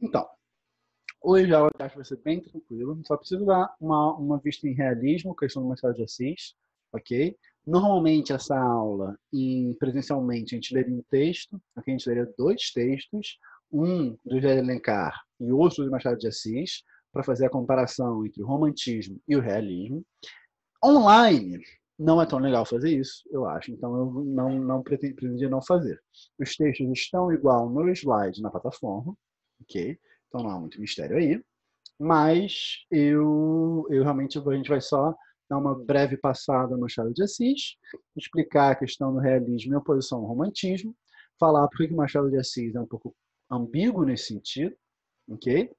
Então, hoje a aula de arte vai ser bem tranquila. Só preciso dar uma, uma vista em realismo, questão do Machado de Assis, ok? Normalmente, essa aula, em, presencialmente, a gente leria um texto, aqui a gente leria dois textos, um do José Alencar e outro do Machado de Assis, para fazer a comparação entre o romantismo e o realismo. Online, não é tão legal fazer isso, eu acho, então eu não, não pretendia não fazer. Os textos estão igual no slide na plataforma, ok? Então não há muito mistério aí. Mas eu, eu realmente a gente vai só dar uma breve passada no Machado de Assis, explicar a questão do realismo e oposição ao romantismo, falar por que o Machado de Assis é um pouco ambíguo nesse sentido, ok?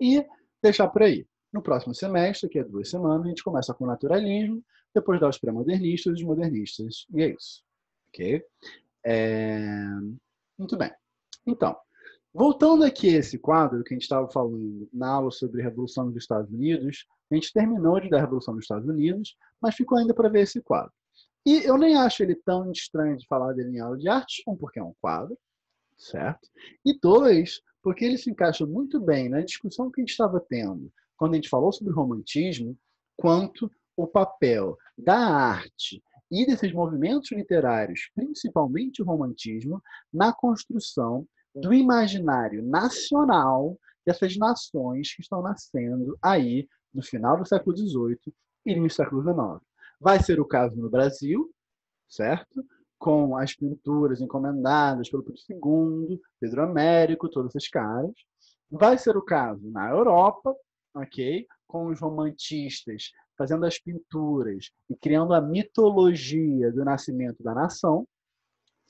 E deixar por aí. No próximo semestre, que é duas semanas, a gente começa com o naturalismo, depois dá os pré-modernistas e os modernistas, e é isso, ok? É... Muito bem. Então, Voltando aqui a esse quadro que a gente estava falando na aula sobre a Revolução dos Estados Unidos, a gente terminou de dar a Revolução dos Estados Unidos, mas ficou ainda para ver esse quadro. E eu nem acho ele tão estranho de falar dele em aula de arte, um, porque é um quadro, certo? E dois, porque ele se encaixa muito bem na discussão que a gente estava tendo quando a gente falou sobre romantismo, quanto o papel da arte e desses movimentos literários, principalmente o romantismo, na construção do imaginário nacional dessas nações que estão nascendo aí no final do século XVIII e início do século XIX. Vai ser o caso no Brasil, certo? Com as pinturas encomendadas pelo Pedro II, Pedro Américo, todos esses caras. Vai ser o caso na Europa, ok? Com os romantistas fazendo as pinturas e criando a mitologia do nascimento da nação,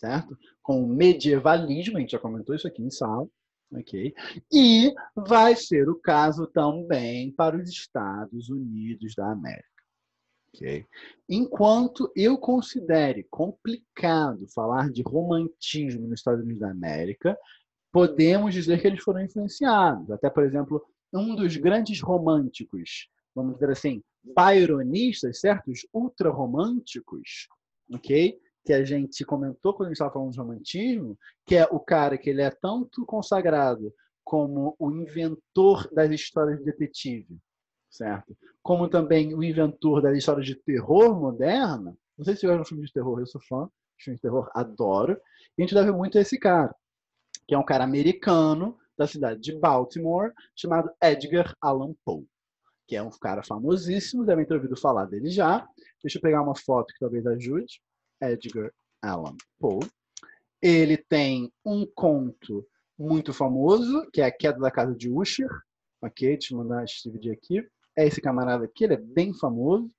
certo? Com o medievalismo, a gente já comentou isso aqui em sala, ok? E vai ser o caso também para os Estados Unidos da América. Okay? Enquanto eu considere complicado falar de romantismo nos Estados Unidos da América, podemos dizer que eles foram influenciados. Até, por exemplo, um dos grandes românticos, vamos dizer assim, byronistas, certos ultra-românticos, ok? Que a gente comentou quando a gente estava falando de romantismo, que é o cara que ele é tanto consagrado como o inventor das histórias de detetive, certo? Como também o inventor das histórias de terror moderna. Não sei se você um filme de terror, eu sou fã de filme de terror, adoro. E a gente deve muito a esse cara, que é um cara americano da cidade de Baltimore, chamado Edgar Allan Poe, que é um cara famosíssimo, devem ter ouvido falar dele já. Deixa eu pegar uma foto que talvez ajude. Edgar Allan Poe. Ele tem um conto muito famoso, que é A Queda da Casa de Usher. Ok, deixa eu mandar esse vídeo aqui. É esse camarada aqui, ele é bem famoso.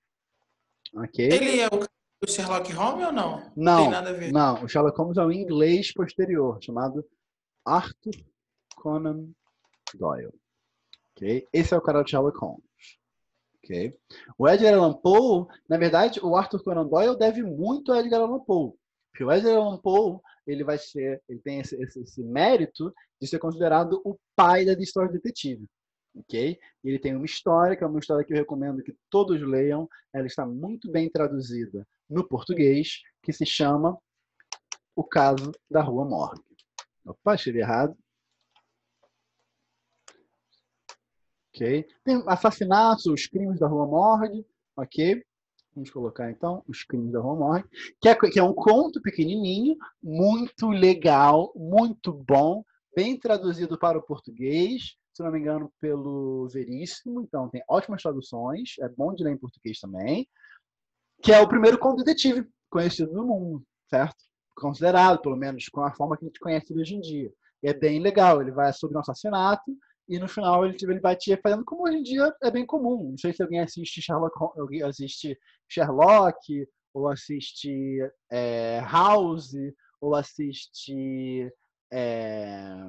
Ok. Ele é o Sherlock Holmes ou não? Não, não, não. O Sherlock Holmes é um inglês posterior, chamado Arthur Conan Doyle. Ok? Esse é o cara do Sherlock Holmes. O Edgar Allan Poe, na verdade, o Arthur Conan Doyle deve muito ao Edgar Allan Poe. Porque o Edgar Allan Poe, ele vai ser, ele tem esse, esse, esse mérito de ser considerado o pai da história detetive. Ele tem uma história, que é uma história que eu recomendo que todos leiam. Ela está muito bem traduzida no português, que se chama O Caso da Rua Morgue. Opa, escrevi errado. Ok? Tem assassinatos, os crimes da Rua Morgue, ok? Vamos colocar então os crimes da Rua Morgue, que é, que é um conto pequenininho, muito legal, muito bom, bem traduzido para o português, se não me engano, pelo Veríssimo, então tem ótimas traduções, é bom de ler em português também, que é o primeiro conto detetive conhecido no mundo, certo? Considerado, pelo menos, com a forma que a gente conhece hoje em dia. E é bem legal, ele vai sobre um assassinato, e no final ele, ele batia fazendo como hoje em dia é bem comum. Não sei se alguém assiste Sherlock, alguém assiste Sherlock ou assiste é, House, ou assiste. É,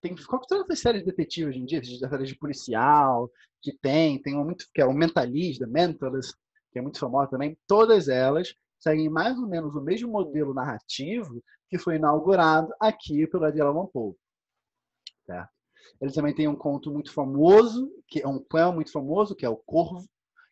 tem qualquer outra série de detetive hoje em dia, séries de policial, que tem, tem uma muito, que é o Mentalista, Mentalist, que é muito famosa também. Todas elas seguem mais ou menos o mesmo modelo narrativo que foi inaugurado aqui pelo Edgar Allan Poe. Certo? Ele também tem um conto muito famoso, que é um poema muito famoso, que é o Corvo,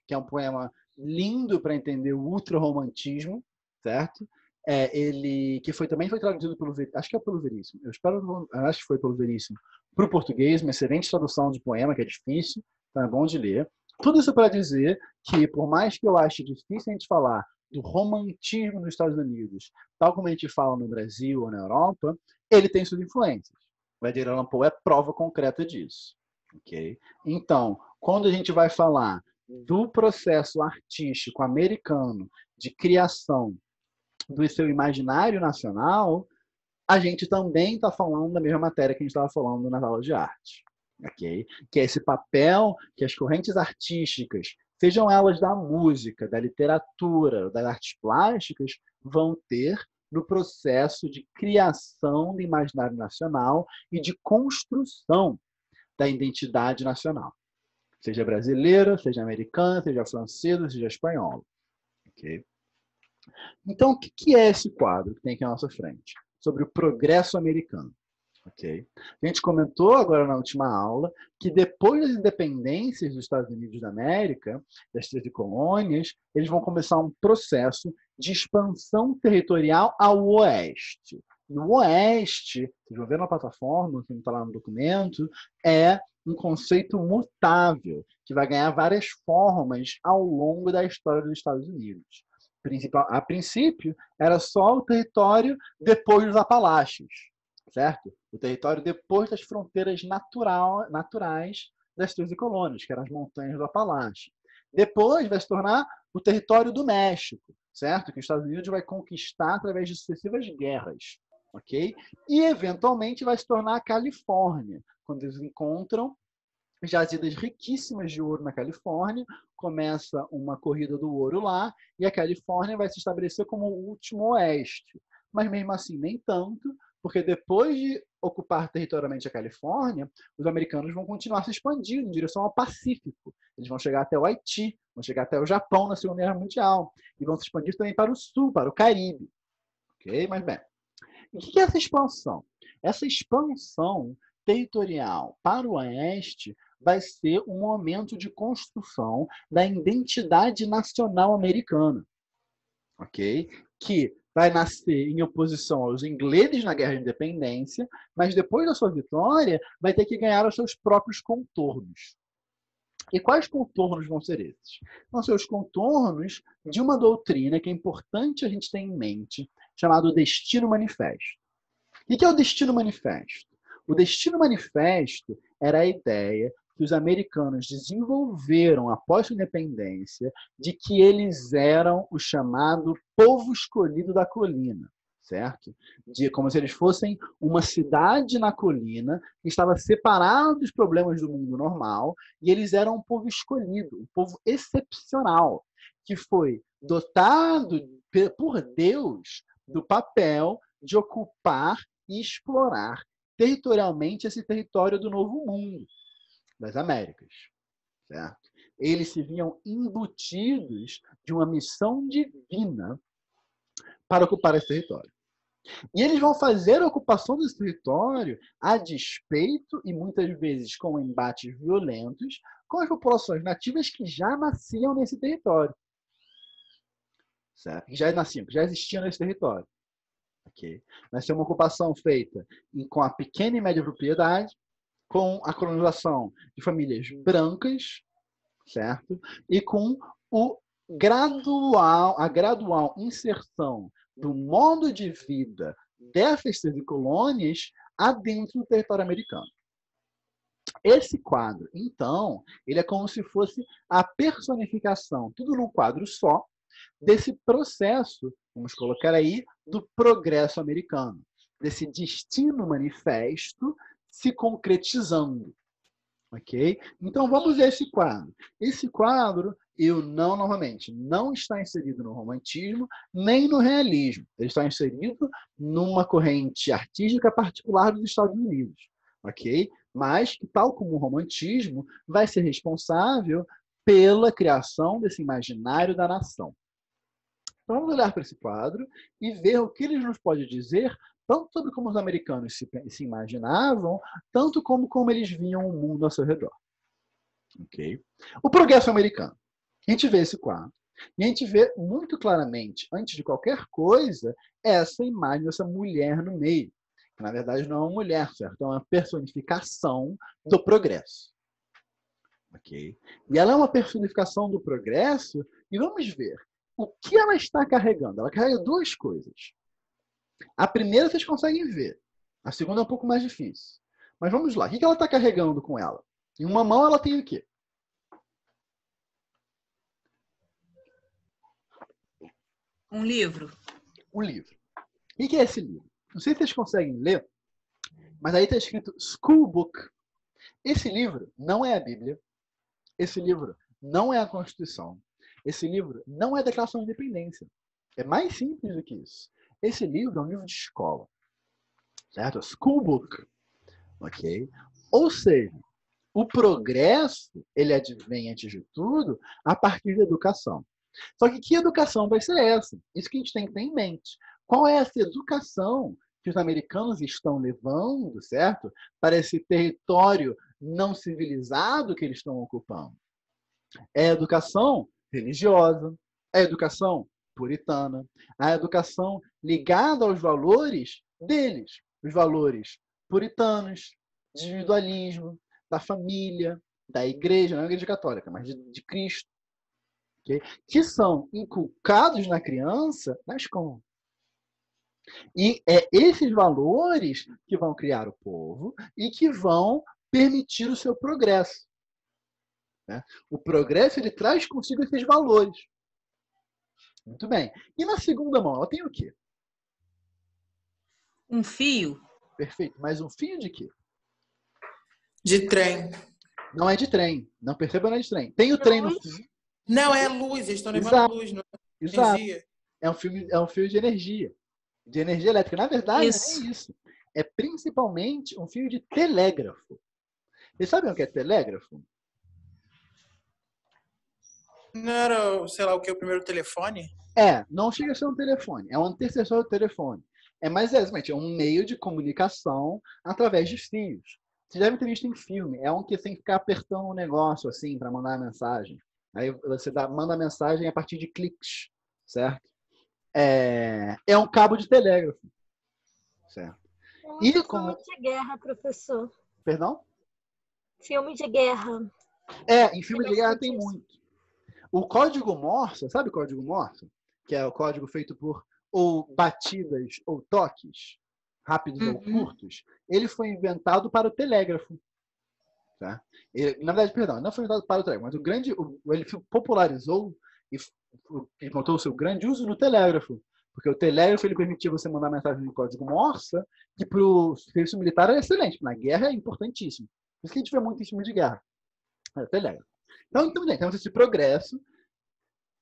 que é um poema lindo para entender o ultra-romantismo, certo? é, ele que foi também foi traduzido pelo acho que é pelo Veríssimo, eu espero acho que foi pelo Veríssimo para o português, uma excelente tradução de poema que é difícil, então é bom de ler. Tudo isso para dizer que por mais que eu ache difícil a gente falar do romantismo nos Estados Unidos, tal como a gente fala no Brasil ou na Europa, ele tem suas influências. O Edgar Allan Poe é prova concreta disso. Okay? Então, quando a gente vai falar do processo artístico americano de criação do seu imaginário nacional, a gente também está falando da mesma matéria que a gente estava falando nas aulas de arte. Okay? Que é esse papel que as correntes artísticas, sejam elas da música, da literatura, das artes plásticas, vão ter no processo de criação do imaginário nacional e de construção da identidade nacional. Seja brasileira, seja americana, seja francesa, seja espanhola. Okay? Então, o que é esse quadro que tem aqui à nossa frente? Sobre o progresso americano. Okay? A gente comentou agora na última aula que depois das independências dos Estados Unidos da América, das 13 colônias, eles vão começar um processo de expansão territorial ao oeste. No oeste, vocês vão ver na plataforma, que não está lá no documento, é um conceito mutável, que vai ganhar várias formas ao longo da história dos Estados Unidos a princípio, era só o território depois dos Apalaches, certo? O território depois das fronteiras natural, naturais das 13 colônias, que eram as montanhas do Apalache. Depois vai se tornar o território do México, certo? Que os Estados Unidos vai conquistar através de sucessivas guerras, ok? E eventualmente vai se tornar a Califórnia, quando eles encontram jazidas riquíssimas de ouro na Califórnia, começa uma corrida do ouro lá, e a Califórnia vai se estabelecer como o último oeste. Mas mesmo assim, nem tanto, porque depois de ocupar territorialmente a Califórnia, os americanos vão continuar se expandindo em direção ao Pacífico. Eles vão chegar até o Haiti, vão chegar até o Japão na Segunda Guerra Mundial, e vão se expandir também para o Sul, para o Caribe. Ok? Mas bem, o que é essa expansão? Essa expansão territorial para o oeste vai ser um momento de construção da identidade nacional americana, ok? Que vai nascer em oposição aos ingleses na Guerra de Independência, mas depois da sua vitória vai ter que ganhar os seus próprios contornos. E quais contornos vão ser esses? Vão ser os contornos de uma doutrina que é importante a gente ter em mente, chamado Destino Manifesto. O que é o Destino Manifesto? O Destino Manifesto era a ideia que os americanos desenvolveram após a independência de que eles eram o chamado povo escolhido da colina, certo? De como se eles fossem uma cidade na colina que estava separada dos problemas do mundo normal e eles eram um povo escolhido, um povo excepcional, que foi dotado por Deus do papel de ocupar e explorar territorialmente esse território do novo mundo das Américas. Certo? Eles se viam embutidos de uma missão divina para ocupar esse território. E eles vão fazer a ocupação desse território a despeito e muitas vezes com embates violentos com as populações nativas que já nasciam nesse território. Certo? Que já nasciam, que já existiam nesse território. Okay? Vai ser uma ocupação feita com a pequena e média propriedade, com a colonização de famílias brancas, certo? E com o gradual, a gradual inserção do modo de vida dessas três colônias adentro do território americano. Esse quadro, então, ele é como se fosse a personificação, tudo num quadro só, desse processo, vamos colocar aí, do progresso americano, desse destino manifesto se concretizando. Ok? Então vamos ver esse quadro. Esse quadro, eu não, novamente, não está inserido no romantismo nem no realismo. Ele está inserido numa corrente artística particular dos Estados Unidos. Ok? Mas que, tal como o romantismo, vai ser responsável pela criação desse imaginário da nação. Então vamos olhar para esse quadro e ver o que ele nos pode dizer tanto sobre como os americanos se, se imaginavam, tanto como como eles viam o mundo ao seu redor. Okay? O progresso americano. A gente vê esse quadro. E a gente vê muito claramente, antes de qualquer coisa, essa imagem dessa mulher no meio. Que, na verdade, não é uma mulher, certo? É uma personificação do progresso. Ok? E ela é uma personificação do progresso, e vamos ver o que ela está carregando. Ela carrega duas coisas. A primeira vocês conseguem ver, a segunda é um pouco mais difícil. Mas vamos lá, o que ela está carregando com ela? Em uma mão ela tem o quê? Um livro. Um livro. O que é esse livro? Não sei se vocês conseguem ler, mas aí está escrito School Book. Esse livro não é a Bíblia. Esse livro não é a Constituição. Esse livro não é a Declaração de Independência. É mais simples do que isso. Esse livro é um livro de escola. Certo? School Book. Ok? Ou seja, o progresso, ele advém, antes de tudo, a partir da educação. Só que que educação vai ser essa? Isso que a gente tem que ter em mente. Qual é essa educação que os americanos estão levando, certo? Para esse território não civilizado que eles estão ocupando? É educação religiosa, é educação puritana, a educação ligada aos valores deles, os valores puritanos, de individualismo, da família, da igreja, não é a igreja católica, mas de, de Cristo, okay? que são inculcados na criança na escola. E é esses valores que vão criar o povo e que vão permitir o seu progresso. Né? O progresso ele traz consigo esses valores. Muito bem. E na segunda mão, ela tem o quê? Um fio. Perfeito. Mas um fio de quê? De trem. Não é de trem. Não perceba, não é de trem. Tem o trem no fio. Não, é luz, eles estão levando luz, não é Exato. energia. É um, fio, é um fio de energia. De energia elétrica. Na verdade, isso. não é isso. É principalmente um fio de telégrafo. Vocês sabem o que é telégrafo? Não era, sei lá, o que? O primeiro telefone? É, não chega a ser um telefone. É um antecessor do telefone. É mais exatamente é um meio de comunicação através de fios. Vocês devem ter visto em filme. É um que tem que ficar apertando um negócio assim para mandar a mensagem. Aí você dá, manda a mensagem a partir de cliques, certo? É, é um cabo de telégrafo, certo? É e como... Filme de guerra, professor. Perdão? Filme de guerra. É, em filme de guerra tem muito. O código Morse, sabe o código Morse? Que é o código feito por ou batidas ou toques, rápidos uhum. ou curtos, ele foi inventado para o telégrafo. Tá? Ele, na verdade, perdão, não foi inventado para o telégrafo, mas o grande, o, ele popularizou e, e montou o seu grande uso no telégrafo. Porque o telégrafo ele permitia você mandar mensagem em código Morse, que para o serviço militar é excelente, na guerra é importantíssimo. Por isso que a gente vê muito em filme de guerra. É o telégrafo. Então, então temos esse progresso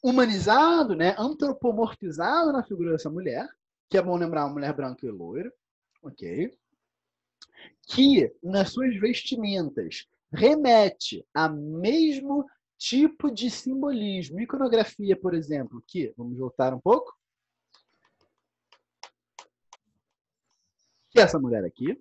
humanizado, né, antropomorfizado na figura dessa mulher, que é bom lembrar uma mulher branca e loira, ok? Que nas suas vestimentas remete a mesmo tipo de simbolismo. Iconografia, por exemplo, que, vamos voltar um pouco. Que é essa mulher aqui.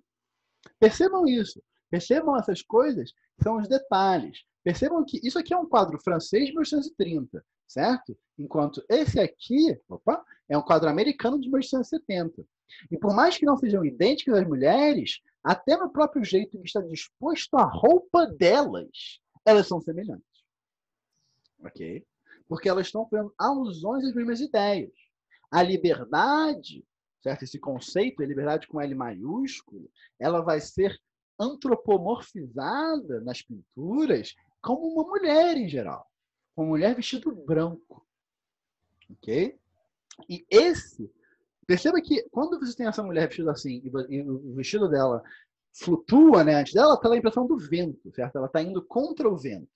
Percebam isso. Percebam essas coisas, são os detalhes. Percebam que isso aqui é um quadro francês de 1930 certo? Enquanto esse aqui, opa, é um quadro americano de 1970. E por mais que não sejam idênticas as mulheres, até no próprio jeito que está disposto a roupa delas, elas são semelhantes. Ok? Porque elas estão fazendo alusões às mesmas ideias. A liberdade, certo? Esse conceito, a liberdade com L maiúsculo, ela vai ser antropomorfizada nas pinturas como uma mulher em geral uma mulher vestido branco. Ok? E esse, perceba que quando você tem essa mulher vestida assim e o vestido dela flutua né, antes dela, está a impressão do vento, certo? Ela está indo contra o vento.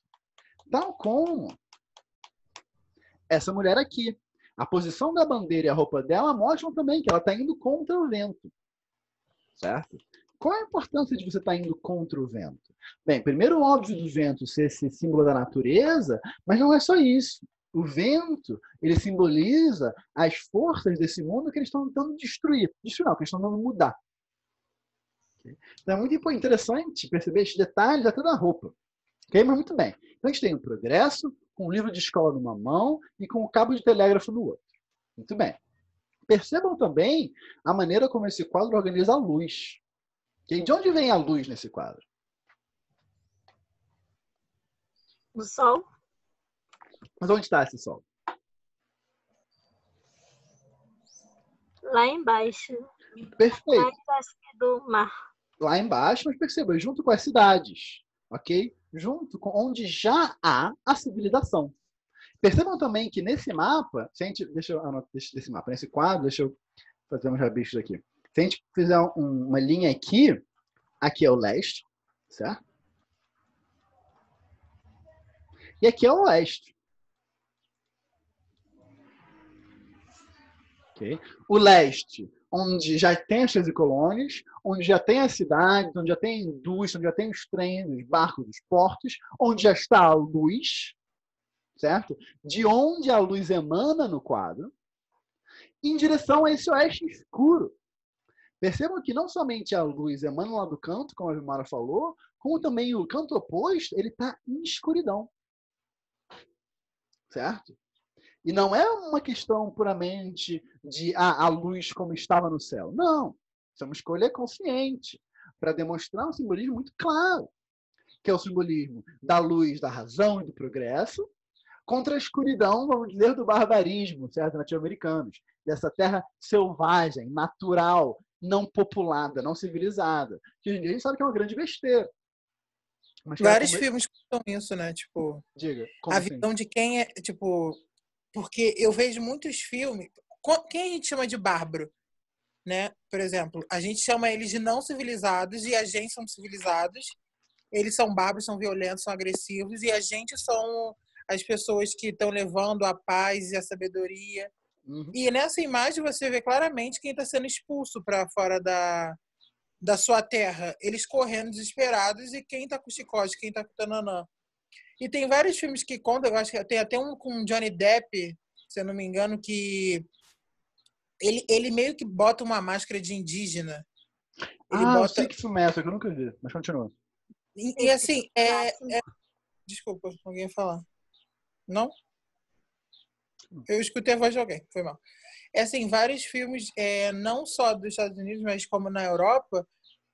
Tal como essa mulher aqui. A posição da bandeira e a roupa dela mostram também que ela está indo contra o vento. Certo? Qual é a importância de você estar tá indo contra o vento? Bem, primeiro, óbvio do vento ser esse símbolo da natureza, mas não é só isso. O vento, ele simboliza as forças desse mundo que eles estão tentando destruir. Destruir não, que eles estão tentando mudar. Então é muito interessante perceber esses detalhes até da roupa. Okay? Mas muito bem. Então a gente tem o progresso, com o livro de escola numa mão e com o cabo de telégrafo no outro. Muito bem. Percebam também a maneira como esse quadro organiza a luz. De onde vem a luz nesse quadro? Do sol. Mas onde está esse sol? Lá embaixo. Perfeito. Mais acima do mar. Lá embaixo, mas perceba, junto com as cidades, ok? Junto com onde já há a civilização. Percebam também que nesse mapa, se a gente, deixa eu anotar desse mapa, nesse quadro, deixa eu fazer uns rabiscos aqui. Se a gente fizer um, uma linha aqui, aqui é o leste, certo? E aqui é o oeste. Okay? O leste, onde já tem as 13 colônias, onde já tem as cidades, onde já tem a indústria, onde já tem os trens, os barcos, os portos, onde já está a luz, certo? De onde a luz emana no quadro, em direção a esse oeste escuro. Percebam que não somente a luz emana lá do canto, como a Vimara falou, como também o canto oposto, ele está em escuridão. Certo? E não é uma questão puramente de ah, a luz como estava no céu. Não. Isso é uma escolha consciente para demonstrar um simbolismo muito claro, que é o simbolismo da luz, da razão e do progresso, contra a escuridão, vamos dizer, do barbarismo, certo? Nativo-americanos. Dessa terra selvagem, natural, não populada, não civilizada. Que a gente sabe que é uma grande besteira. Vários como... filmes contam isso, né? Tipo, Diga, a assim? visão de quem é, tipo, porque eu vejo muitos filmes. Quem a gente chama de bárbaro? Né? Por exemplo, a gente chama eles de não civilizados e a gente são civilizados. Eles são bárbaros, são violentos, são agressivos e a gente são as pessoas que estão levando a paz e a sabedoria. Uhum. E nessa imagem você vê claramente quem está sendo expulso para fora da, da sua terra. Eles correndo desesperados e quem está com chicote, quem está com tananã. E tem vários filmes que contam, eu acho que tem até um com Johnny Depp, se eu não me engano, que ele, ele meio que bota uma máscara de indígena. Ele ah, bota... eu sei que filme é essa, que eu nunca vi, mas continua. E, e assim, é, é... Desculpa, alguém ia falar. Não? Eu escutei a voz de alguém, foi mal. É assim, vários filmes, é, não só dos Estados Unidos, mas como na Europa,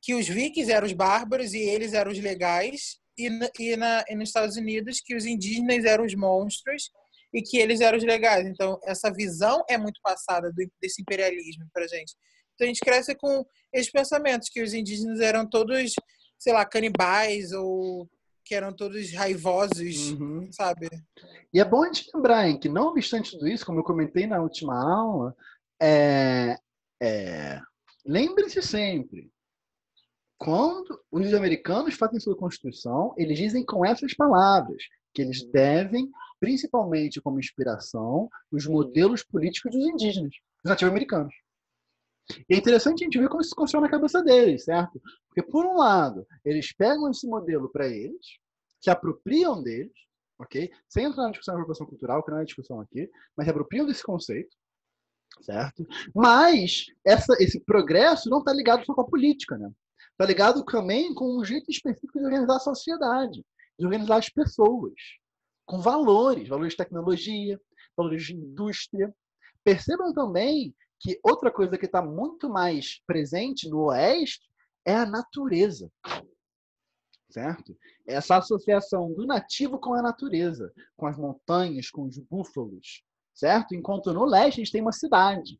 que os vikings eram os bárbaros e eles eram os legais, e, e, na, e nos Estados Unidos que os indígenas eram os monstros e que eles eram os legais. Então, essa visão é muito passada do, desse imperialismo para gente. Então, a gente cresce com esses pensamentos que os indígenas eram todos, sei lá, canibais ou que eram todos raivosos, uhum. sabe? E é bom a gente lembrar hein, que, não obstante tudo isso, como eu comentei na última aula, é, é, lembre-se sempre, quando os americanos fazem sua Constituição, eles dizem com essas palavras que eles devem, principalmente como inspiração, os modelos políticos dos indígenas, dos nativos-americanos. E é interessante a gente ver como isso funciona na cabeça deles, certo? Porque, por um lado, eles pegam esse modelo para eles, se apropriam deles, ok? Sem entrar na discussão da apropriação cultural, que não é discussão aqui, mas se apropriam desse conceito, certo? Mas essa, esse progresso não está ligado só com a política, né? Está ligado também com um jeito específico de organizar a sociedade, de organizar as pessoas, com valores, valores de tecnologia, valores de indústria. Percebam também que outra coisa que está muito mais presente no Oeste é a natureza. Certo? Essa associação do nativo com a natureza, com as montanhas, com os búfalos, certo? Enquanto no leste a gente tem uma cidade.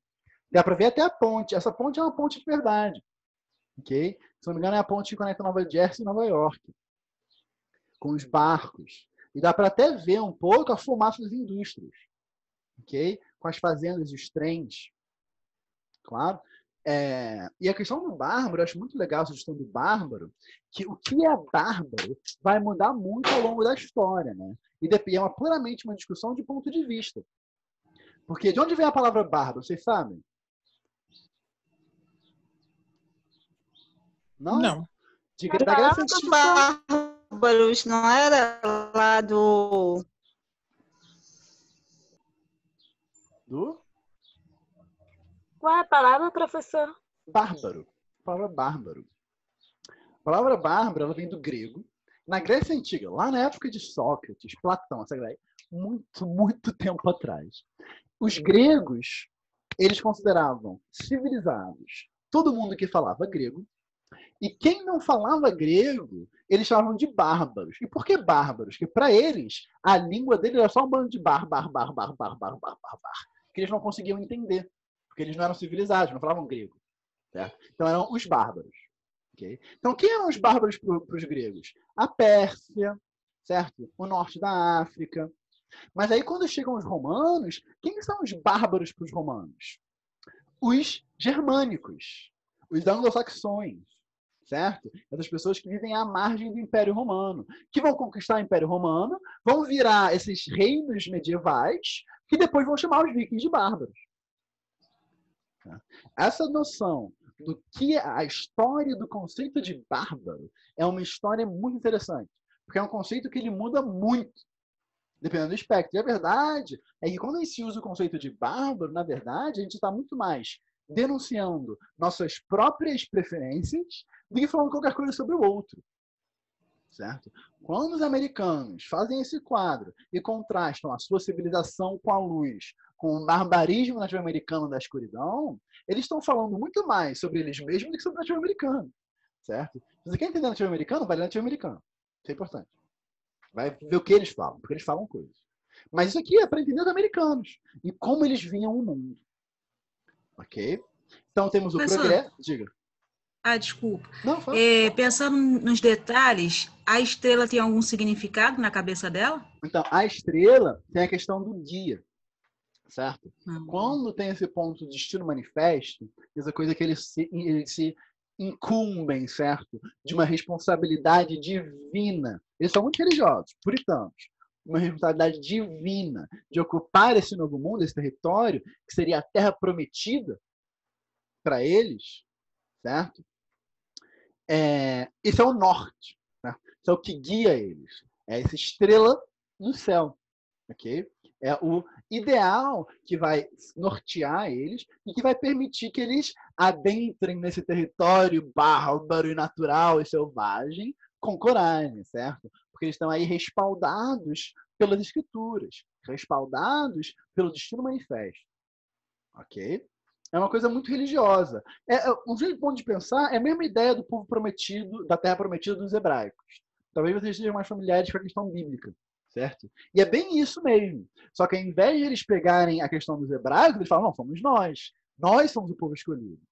Dá para ver até a ponte. Essa ponte é uma ponte de verdade. Ok? Se não me engano, é a ponte que conecta Nova Jersey e Nova York. Com os barcos. E dá para até ver um pouco a fumaça das indústrias. Ok? Com as fazendas e os trens. Claro. É, e a questão do bárbaro, eu acho muito legal essa questão do bárbaro, que o que é bárbaro vai mudar muito ao longo da história, né? E é uma, puramente uma discussão de ponto de vista. Porque de onde vem a palavra bárbaro, vocês sabem? Não? Não. De, da Grécia Antiga. Bárbaros não era lá do. Do? Qual é a palavra, professor? Bárbaro. A palavra bárbaro. A palavra bárbaro ela vem do grego. Na Grécia Antiga, lá na época de Sócrates, Platão, essa galera, muito, muito tempo atrás. Os gregos, eles consideravam civilizados todo mundo que falava grego, e quem não falava grego, eles chamavam de bárbaros. E por que bárbaros? Porque para eles, a língua deles era só um bando de bar, bar, bar, bar, bar, bar, bar, bar, bar, que eles não conseguiam entender, porque eles não eram civilizados, não falavam grego. Certo? Então eram os bárbaros. Okay? Então, quem eram os bárbaros para os gregos? A Pérsia, certo? O norte da África. Mas aí, quando chegam os romanos, quem são os bárbaros para os romanos? Os germânicos, os anglo-saxões, certo? Essas pessoas que vivem à margem do Império Romano, que vão conquistar o Império Romano, vão virar esses reinos medievais, que depois vão chamar os vikings de bárbaros. Essa noção do que é a história do conceito de bárbaro é uma história muito interessante, porque é um conceito que ele muda muito dependendo do espectro. E a verdade é que quando a gente usa o conceito de bárbaro, na verdade, a gente está muito mais denunciando nossas próprias preferências do que falando qualquer coisa sobre o outro. Certo? Quando os americanos fazem esse quadro e contrastam a sua civilização com a luz, com o barbarismo nativo-americano da escuridão, eles estão falando muito mais sobre eles mesmos do que sobre o nativo-americano. Certo? Se você quer entender nativo-americano, vai ler nativo-americano. Isso é importante. Vai ver o que eles falam, porque eles falam coisas. Mas isso aqui é para entender os americanos e como eles viam o mundo. Ok? Então temos o Professor. progresso. Diga. Ah, desculpa. Não. É, pensando nos detalhes, a estrela tem algum significado na cabeça dela? Então, a estrela tem a questão do dia. Certo? Hum. Quando tem esse ponto de destino manifesto, essa coisa que eles se, eles se incumbem, certo? De uma responsabilidade divina. Eles são muito religiosos, puritanos. Uma responsabilidade divina de ocupar esse novo mundo, esse território, que seria a terra prometida para eles, certo? É, esse é o norte. Né? Isso é o que guia eles. É essa estrela no céu. ok? É o ideal que vai nortear eles e que vai permitir que eles adentrem nesse território bárbaro e natural e selvagem com coragem, certo? Porque eles estão aí respaldados pelas escrituras, respaldados pelo destino manifesto. Ok? É uma coisa muito religiosa. É, é- um jeito bom de pensar é a mesma ideia do povo prometido, da terra prometida dos hebraicos. Talvez vocês sejam mais familiares com a questão bíblica, certo? E é bem isso mesmo. Só que ao invés de eles pegarem a questão dos hebraicos, eles falam, não, fomos nós. Nós somos o povo escolhido,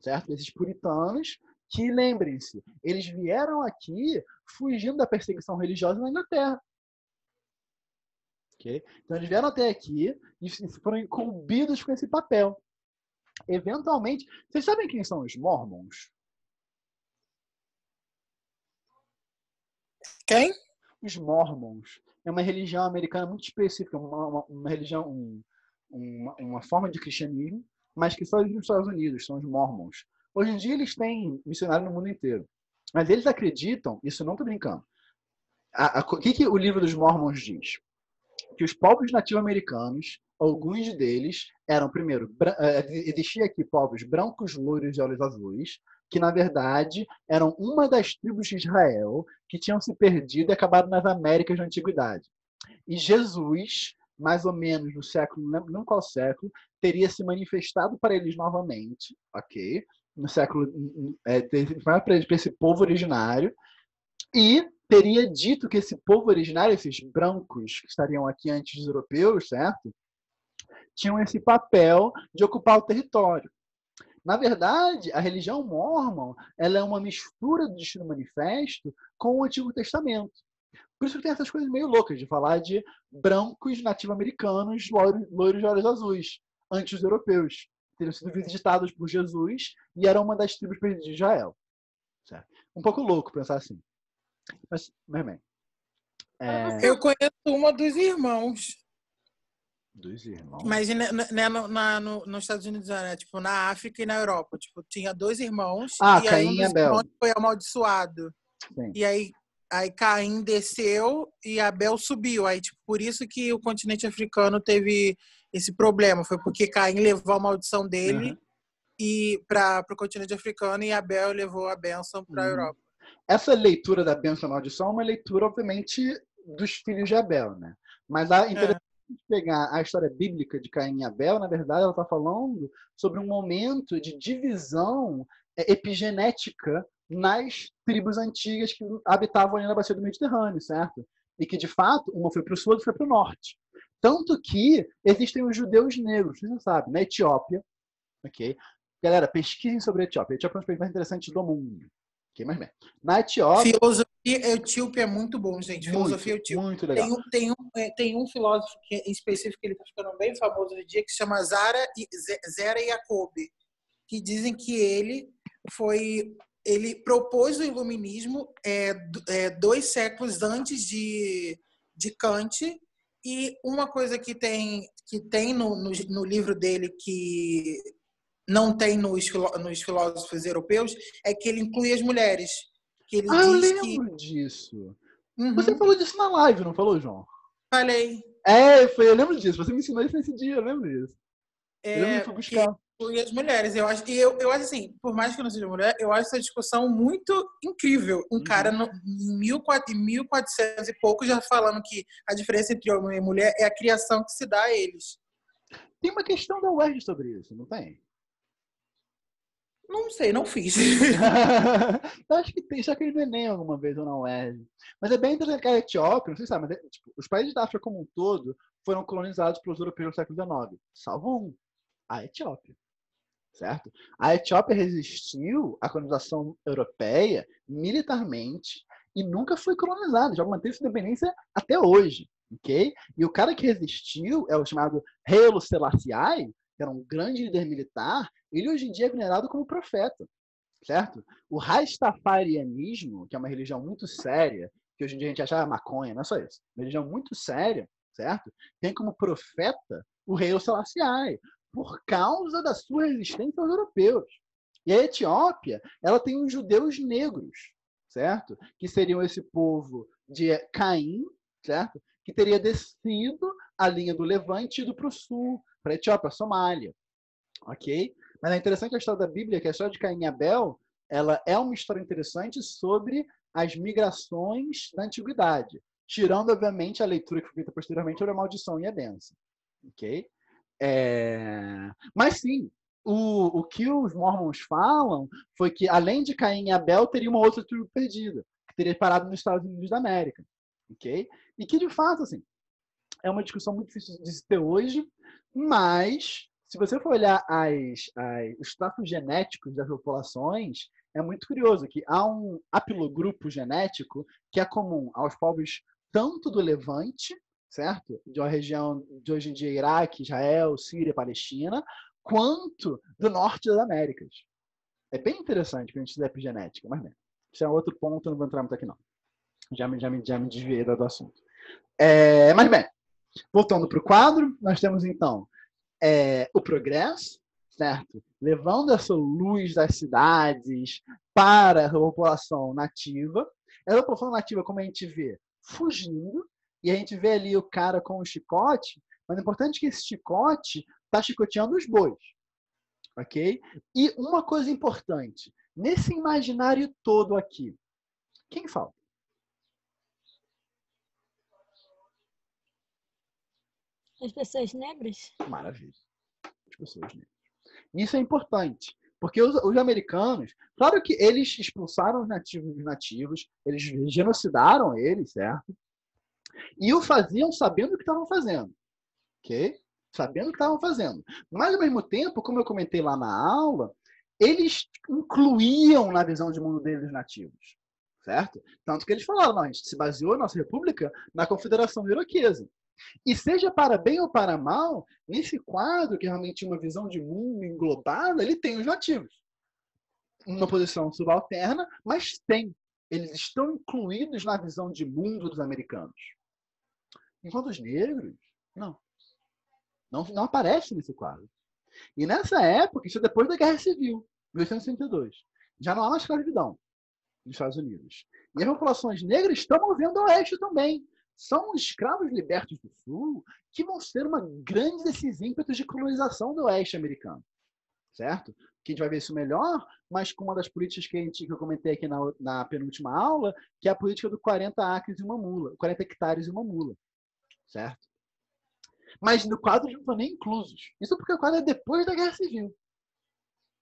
certo? Esses puritanos que, lembrem-se, eles vieram aqui fugindo da perseguição religiosa na Inglaterra. Ok? Então eles vieram até aqui e foram incumbidos com esse papel eventualmente. Vocês sabem quem são os Mormons? Quem? Os Mormons é uma religião americana muito específica, uma, uma, uma religião, um, uma, uma forma de cristianismo, mas que só existe nos Estados Unidos, são os Mormons. Hoje em dia eles têm missionário no mundo inteiro. Mas eles acreditam, isso não estou brincando. O que, que o livro dos Mormons diz? Que os povos nativo-americanos, alguns deles eram, primeiro, eh, existia aqui povos brancos, loiros e olhos azuis, que na verdade eram uma das tribos de Israel que tinham se perdido e acabado nas Américas na antiguidade. E Jesus, mais ou menos no século, não qual século, teria se manifestado para eles novamente, ok? No século, é, para esse povo originário, e teria dito que esse povo originário, esses brancos que estariam aqui antes dos europeus, certo? Tinham esse papel de ocupar o território. Na verdade, a religião mormon ela é uma mistura do destino manifesto com o Antigo Testamento. Por isso que tem essas coisas meio loucas de falar de brancos nativo-americanos, loiros, loiros de olhos azuis, antes dos europeus. Teriam sido visitados por Jesus e eram uma das tribos perdidas de Israel. Certo? Um pouco louco pensar assim. Mas, mas bem. É, Eu conheço uma dos irmãos. dos irmãos. Mas né, né, no, na, no, nos Estados Unidos, né? Tipo, na África e na Europa. Tipo, tinha dois irmãos. Ah, e aí Caim um e Abel. foi amaldiçoado. Sim. E aí, aí Caim desceu e Abel subiu. Aí, tipo, por isso que o continente africano teve esse problema. Foi porque Caim levou a maldição dele Uhum. e para o continente africano e Abel levou a bênção para a Uhum. Europa. Essa leitura da bênção e maldição é uma leitura, obviamente, dos filhos de Abel, né? Mas a interessante pegar a história bíblica de Caim e Abel, na verdade, ela está falando sobre um momento de divisão é, epigenética nas tribos antigas que habitavam ali na bacia do Mediterrâneo, certo? E que, de fato, uma foi para o sul, outra foi para o norte. Tanto que existem os judeus negros, você sabe, na Etiópia, ok? Galera, pesquisem sobre a Etiópia. A Etiópia é um dos países mais interessantes do mundo. Ok, mas bem. Na Etiópia... Filosofia etíope é muito bom, gente. Filosofia muito, etíope. muito legal. Tem um, tem, um, é, tem um filósofo que, em específico que ele está ficando bem famoso hoje em dia, que se chama Zara, e- Ze- Zera Jacobi, que dizem que ele foi ele propôs o iluminismo é, é, dois séculos antes de, de Kant e uma coisa que tem que tem no, no, no livro dele que não tem nos, nos filósofos europeus é que ele inclui as mulheres que ele Ah, eu diz que lembro disso. Uhum, Você falou disso na live, não falou, João? falei É, foi, eu lembro disso. Você me ensinou isso nesse dia, eu lembro disso. Eu lembro é, que fui buscar. Inclui as mulheres. Eu acho, e eu, eu acho assim, por mais que eu não seja mulher, eu acho essa discussão muito incrível. Um Uhum. cara no, em 1400 em 1400 e pouco já falando que a diferença entre homem e mulher é a criação que se dá a eles. Tem uma questão da UERJ sobre isso, não tem? Não sei, não fiz. eu acho que tem, já caiu no Enem alguma vez ou na UERJ. Mas é bem interessante que a Etiópia, não sei se sabe, mas é, tipo, os países da África como um todo foram colonizados pelos europeus no século XIX. Salvo um, a Etiópia. Certo? A Etiópia resistiu à colonização europeia militarmente e nunca foi colonizada, já manteve sua independência até hoje. ok? E o cara que resistiu é o chamado Haile Selassie, que era um grande líder militar, ele hoje em dia é venerado como profeta, certo? O Rastafarianismo, que é uma religião muito séria, que hoje em dia a gente acha ah, maconha, não é só isso, uma religião muito séria, certo? Tem como profeta o rei Selassie, por causa da sua resistência aos europeus. E a Etiópia, ela tem os judeus negros, certo? Que seriam esse povo de Caim, certo? Que teria descido a linha do Levante e ido para o sul, para a Etiópia, Somália. Ok? Mas é interessante a história da Bíblia, que a história de Caim e Abel, ela é uma história interessante sobre as migrações da antiguidade, tirando, obviamente, a leitura que foi feita posteriormente sobre a maldição e a benção. Ok? É... Mas sim, o, o que os mormons falam foi que, além de Caim e Abel, teria uma outra tribo perdida, que teria parado nos Estados Unidos da América. Ok? E que, de fato, assim, é uma discussão muito difícil de se ter hoje, mas se você for olhar as, as, os traços genéticos das populações, é muito curioso que há um haplogrupo genético que é comum aos povos tanto do Levante, certo? De uma região de hoje em dia Iraque, Israel, Síria, Palestina, quanto do norte das Américas. É bem interessante quando a gente estuda epigenética, mas bem, isso é outro ponto, não vou entrar muito aqui não. Já me, já me, já me desviei do assunto. É, mas bem, voltando para o quadro, nós temos então é, o progresso, certo? Levando essa luz das cidades para a população nativa. Essa população nativa, como a gente vê, fugindo, e a gente vê ali o cara com o chicote, mas é importante que esse chicote está chicoteando os bois. Ok? E uma coisa importante, nesse imaginário todo aqui, quem falta? As pessoas negras? Maravilha. As pessoas negras. Isso é importante, porque os, os, americanos, claro que eles expulsaram os nativos, os nativos, eles genocidaram eles, certo? E o faziam sabendo o que estavam fazendo, ok? Sabendo o que estavam fazendo. Mas, ao mesmo tempo, como eu comentei lá na aula, eles incluíam na visão de mundo deles os nativos, certo? Tanto que eles falaram, não, a gente se baseou, nossa república, na confederação iroquesa. E seja para bem ou para mal, nesse quadro, que realmente é uma visão de mundo englobada, ele tem os nativos. Uma posição subalterna, mas tem. Eles estão incluídos na visão de mundo dos americanos. Enquanto os negros, não. Não, não aparece nesse quadro. E nessa época, isso é depois da Guerra Civil, 1862. Já não há mais escravidão nos Estados Unidos. E as populações negras estão movendo ao oeste também são os escravos libertos do Sul que vão ser uma grande desses ímpetos de colonização do oeste americano. Certo? Que a gente vai ver isso melhor, mas com uma das políticas que, gente, que eu comentei aqui na, na penúltima aula, que é a política do 40 acres e uma mula, 40 hectares e uma mula. Certo? Mas no quadro não estão nem inclusos. Isso porque o quadro é depois da Guerra Civil.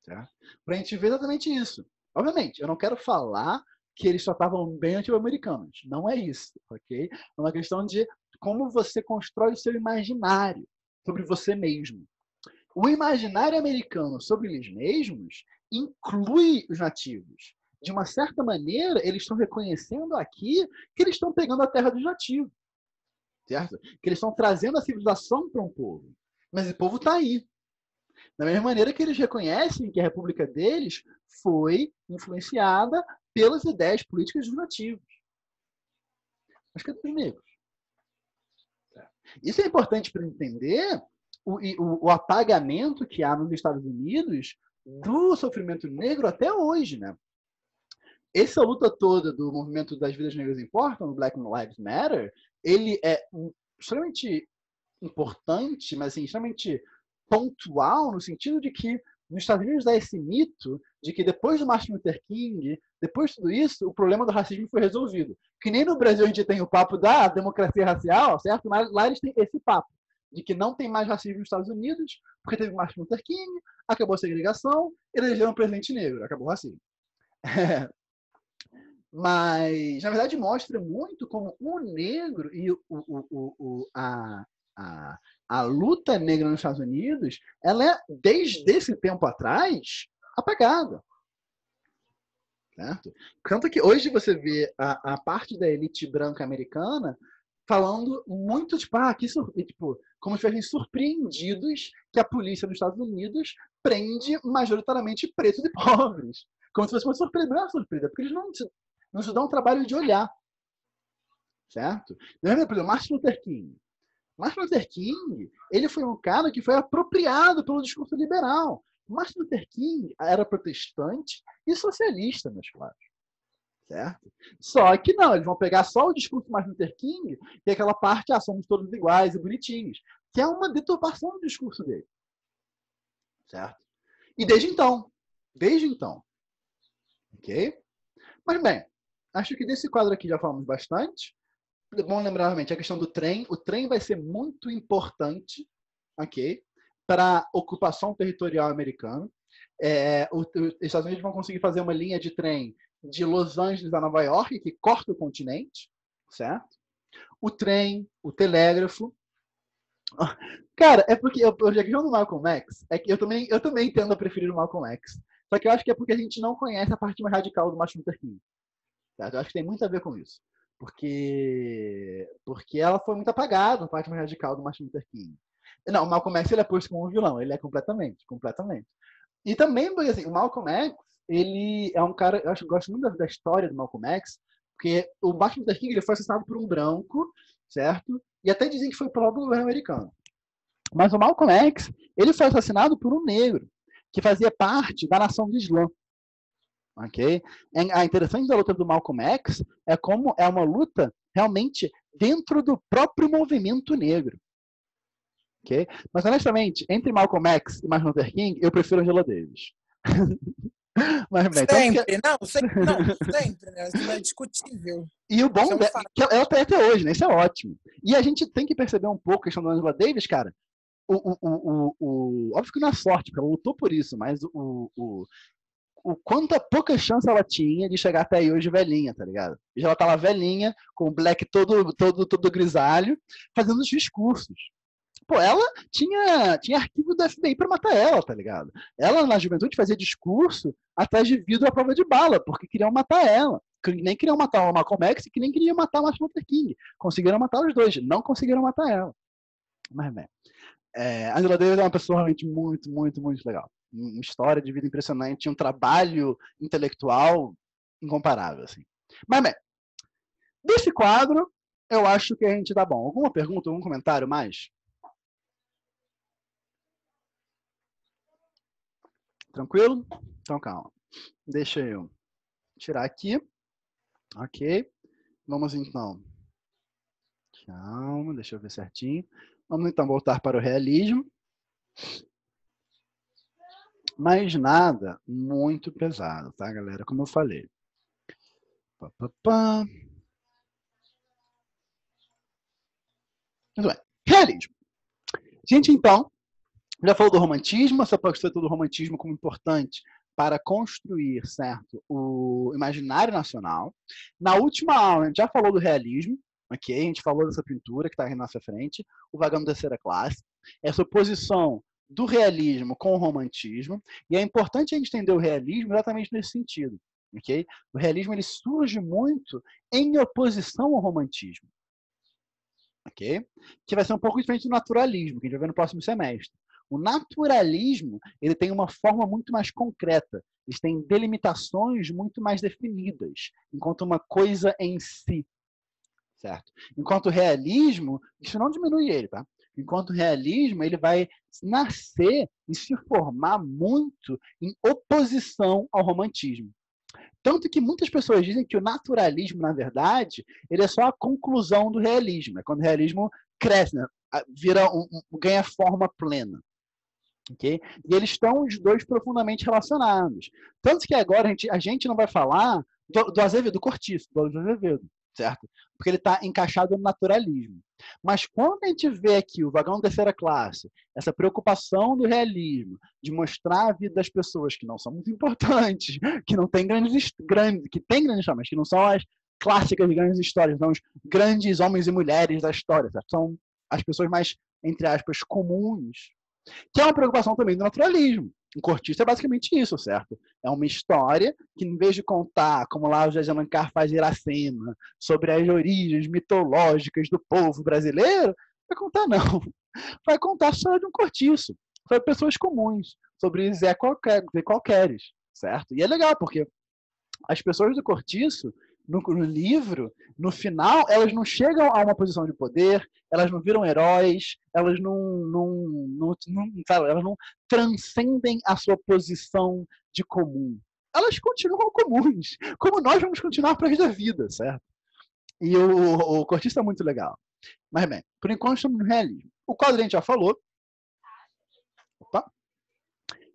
Certo? Para a gente ver exatamente isso. Obviamente, eu não quero falar que eles só estavam bem anti-americanos. Não é isso, ok? É uma questão de como você constrói o seu imaginário sobre você mesmo. O imaginário americano sobre eles mesmos inclui os nativos. De uma certa maneira, eles estão reconhecendo aqui que eles estão pegando a terra dos nativos. Certo? Que eles estão trazendo a civilização para um povo. Mas o povo está aí. Da mesma maneira que eles reconhecem que a república deles foi influenciada pelas ideias políticas dos nativos. Mas cadê os negros? Isso é importante para entender o, o, o, apagamento que há nos Estados Unidos do sofrimento negro até hoje, né? Essa luta toda do movimento das vidas negras importam, o Black Lives Matter, ele é extremamente importante, mas assim, extremamente pontual no sentido de que nos Estados Unidos há esse mito de que depois do Martin Luther King, depois de tudo isso, o problema do racismo foi resolvido. Que nem no Brasil a gente tem o papo da democracia racial, certo? Mas lá eles têm esse papo de que não tem mais racismo nos Estados Unidos, porque teve Martin Luther King, acabou a segregação, elegeram um presidente negro, acabou o racismo. É. Mas, na verdade, mostra muito como o negro e o, o, o, a, a, a luta negra nos Estados Unidos, ela é, desde esse tempo atrás, apagada. Certo? Tanto que hoje você vê a, a parte da elite branca americana falando muito, tipo, ah, que tipo, como se fossem surpreendidos que a polícia dos Estados Unidos prende majoritariamente pretos e pobres. Como se fosse uma surpresa. Não é uma surpresa, porque eles não, se dão o trabalho de olhar. Certo? Lembra, por exemplo, Martin Luther King. Martin Luther King, ele foi um cara que foi apropriado pelo discurso liberal. Martin Luther King era protestante e socialista, meus claros. Certo? Só que não, eles vão pegar só o discurso do Martin Luther King, que é aquela parte, ah, somos todos iguais e bonitinhos, que é uma deturpação do discurso dele. Certo? E desde então, desde então, ok? Mas bem, acho que desse quadro aqui já falamos bastante bom lembrar novamente a questão do trem. O trem vai ser muito importante, ok, para a ocupação territorial americana. É, os Estados Unidos vão conseguir fazer uma linha de trem de Los Angeles a Nova York que corta o continente, certo? O trem, o telégrafo. Cara, é porque eu, eu já questão do Malcolm X é que eu também eu também tendo a preferir o Malcolm X. Só que eu acho que é porque a gente não conhece a parte mais radical do Martin Luther King. Certo? Eu acho que tem muito a ver com isso porque porque ela foi muito apagada na parte mais radical do Martin Luther King. Não, o Malcolm X ele é posto como um vilão, ele é completamente, completamente. E também, assim, o Malcolm X, ele é um cara, eu acho, gosto muito da, da, história do Malcolm X, porque o Martin Luther King ele foi assassinado por um branco, certo? E até dizem que foi pelo governo americano. Mas o Malcolm X, ele foi assassinado por um negro, que fazia parte da nação do Islã. Ok? A interessante da luta do Malcolm X é como é uma luta realmente dentro do próprio movimento negro. Ok? Mas honestamente, entre Malcolm X e Martin Luther King, eu prefiro Angela Davis. Mas, bem, então, sempre, então, não, sempre, não, sempre, né? Isso é discutível. E o bom é, um é ela tá até hoje, né? Isso é ótimo. E a gente tem que perceber um pouco a questão da Angela Davis, cara. O, o, o, o, óbvio que não é sorte, porque ela lutou por isso, mas o, o, o quanta pouca chance ela tinha de chegar até aí hoje velhinha, tá ligado? E ela tava velhinha, com o black todo, todo, todo grisalho, fazendo os discursos. Pô, ela tinha, tinha arquivo do FBI para matar ela, tá ligado? Ela, na juventude, fazia discurso atrás de vidro à prova de bala, porque queriam matar ela. Nem queriam matar o Malcolm X, que nem queriam matar o Martin Luther King. Conseguiram matar os dois, não conseguiram matar ela. Mas, bem, é, Angela Davis é uma pessoa realmente muito, muito, muito legal uma história de vida impressionante, um trabalho intelectual incomparável, assim. Mas bem, desse quadro, eu acho que a gente dá bom. Alguma pergunta, algum comentário mais? Tranquilo? Então calma. Deixa eu tirar aqui. Ok. Vamos então. Calma, deixa eu ver certinho. Vamos então voltar para o realismo mas nada muito pesado, tá, galera? Como eu falei. Pá, pá, pá. Muito bem. Realismo. Gente, então, já falou do romantismo, essa postura do romantismo como importante para construir, certo, o imaginário nacional. Na última aula, a gente já falou do realismo, ok? A gente falou dessa pintura que está aqui na nossa frente, o vagão da terceira classe. Essa oposição do realismo com o romantismo. E é importante a gente entender o realismo exatamente nesse sentido. ok? O realismo ele surge muito em oposição ao romantismo. ok? Que vai ser um pouco diferente do naturalismo, que a gente vai ver no próximo semestre. O naturalismo ele tem uma forma muito mais concreta. Eles têm delimitações muito mais definidas, enquanto uma coisa em si. Certo? Enquanto o realismo, isso não diminui ele, tá? Enquanto o realismo, ele vai nascer e se formar muito em oposição ao romantismo. Tanto que muitas pessoas dizem que o naturalismo, na verdade, ele é só a conclusão do realismo. É quando o realismo cresce, né? vira um, um, ganha forma plena. Okay? E eles estão os dois profundamente relacionados. Tanto que agora a gente, a gente não vai falar do, do Azevedo, do Cortiço, do Azevedo, certo? Porque ele está encaixado no naturalismo. Mas quando a gente vê aqui o vagão terceira classe, essa preocupação do realismo, de mostrar a vida das pessoas que não são muito importantes, que não têm grandes, grandes que têm grandes histórias, mas que não são as clássicas grandes histórias, são os grandes homens e mulheres da história, certo? são as pessoas mais, entre aspas, comuns, que é uma preocupação também do naturalismo. Um cortiço é basicamente isso, certo? É uma história que, em vez de contar, como lá o José Alencar faz Iracema, sobre as origens mitológicas do povo brasileiro, vai contar não. Vai contar a história de um cortiço, sobre pessoas comuns, sobre Zé, qualquer, Zé qualqueres, certo? E é legal, porque as pessoas do cortiço no, no, livro, no final, elas não chegam a uma posição de poder, elas não viram heróis, elas não, não, não, não sabe, elas não transcendem a sua posição de comum. Elas continuam comuns, como nós vamos continuar para a vida, certo? E o, o cortista é muito legal. Mas bem, por enquanto estamos no realismo. O quadro a gente já falou. Opa.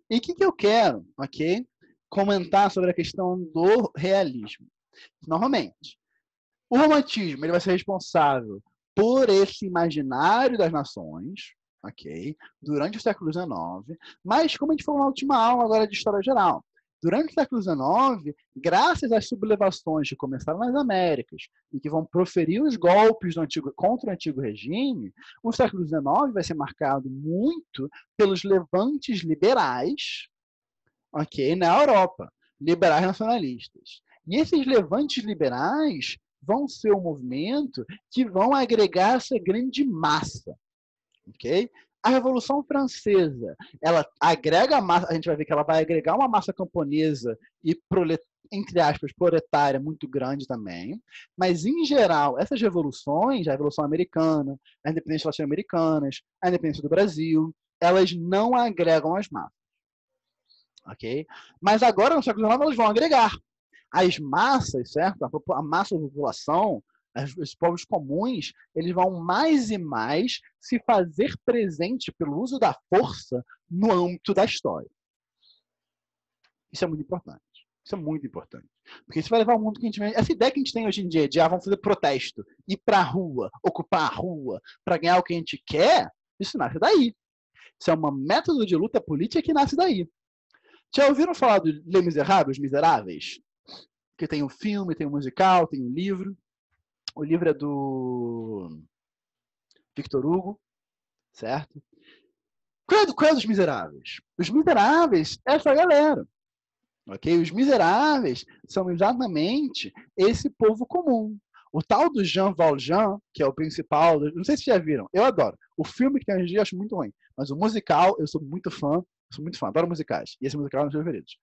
E o que, que eu quero, ok? Comentar sobre a questão do realismo. Novamente, o romantismo ele vai ser responsável por esse imaginário das nações, ok? Durante o século XIX, mas como a gente falou na última aula agora de história geral, durante o século XIX, graças às sublevações que começaram nas Américas e que vão proferir os golpes antigo, contra o antigo regime, o século XIX vai ser marcado muito pelos levantes liberais, ok, na Europa, liberais nacionalistas. E esses levantes liberais vão ser um movimento que vão agregar essa grande massa. ok? A Revolução Francesa, ela agrega a massa, a gente vai ver que ela vai agregar uma massa camponesa e entre aspas, proletária muito grande também. Mas, em geral, essas revoluções, a Revolução Americana, a independência latino-americanas, a independência do Brasil, elas não agregam as massas. Ok? Mas agora, no século XIX, elas vão agregar as massas, certo? A, massa da população, os povos comuns, eles vão mais e mais se fazer presente pelo uso da força no âmbito da história. Isso é muito importante. Isso é muito importante. Porque isso vai levar ao mundo que a gente Essa ideia que a gente tem hoje em dia de ah, vamos fazer protesto, ir para a rua, ocupar a rua, para ganhar o que a gente quer, isso nasce daí. Isso é uma método de luta política que nasce daí. Já ouviram falar do Les Miserables, Miseráveis? Que tem o filme, tem o musical, tem o livro. O livro é do Victor Hugo, certo? Qual é, do, miseráveis? Os miseráveis é essa galera. Ok? Os miseráveis são exatamente esse povo comum. O tal do Jean Valjean, que é o principal, não sei se já viram, eu adoro. O filme que tem hoje em dia eu acho muito ruim, mas o musical eu sou muito fã, sou muito fã, adoro musicais. E esse musical é um dos meus preferidos.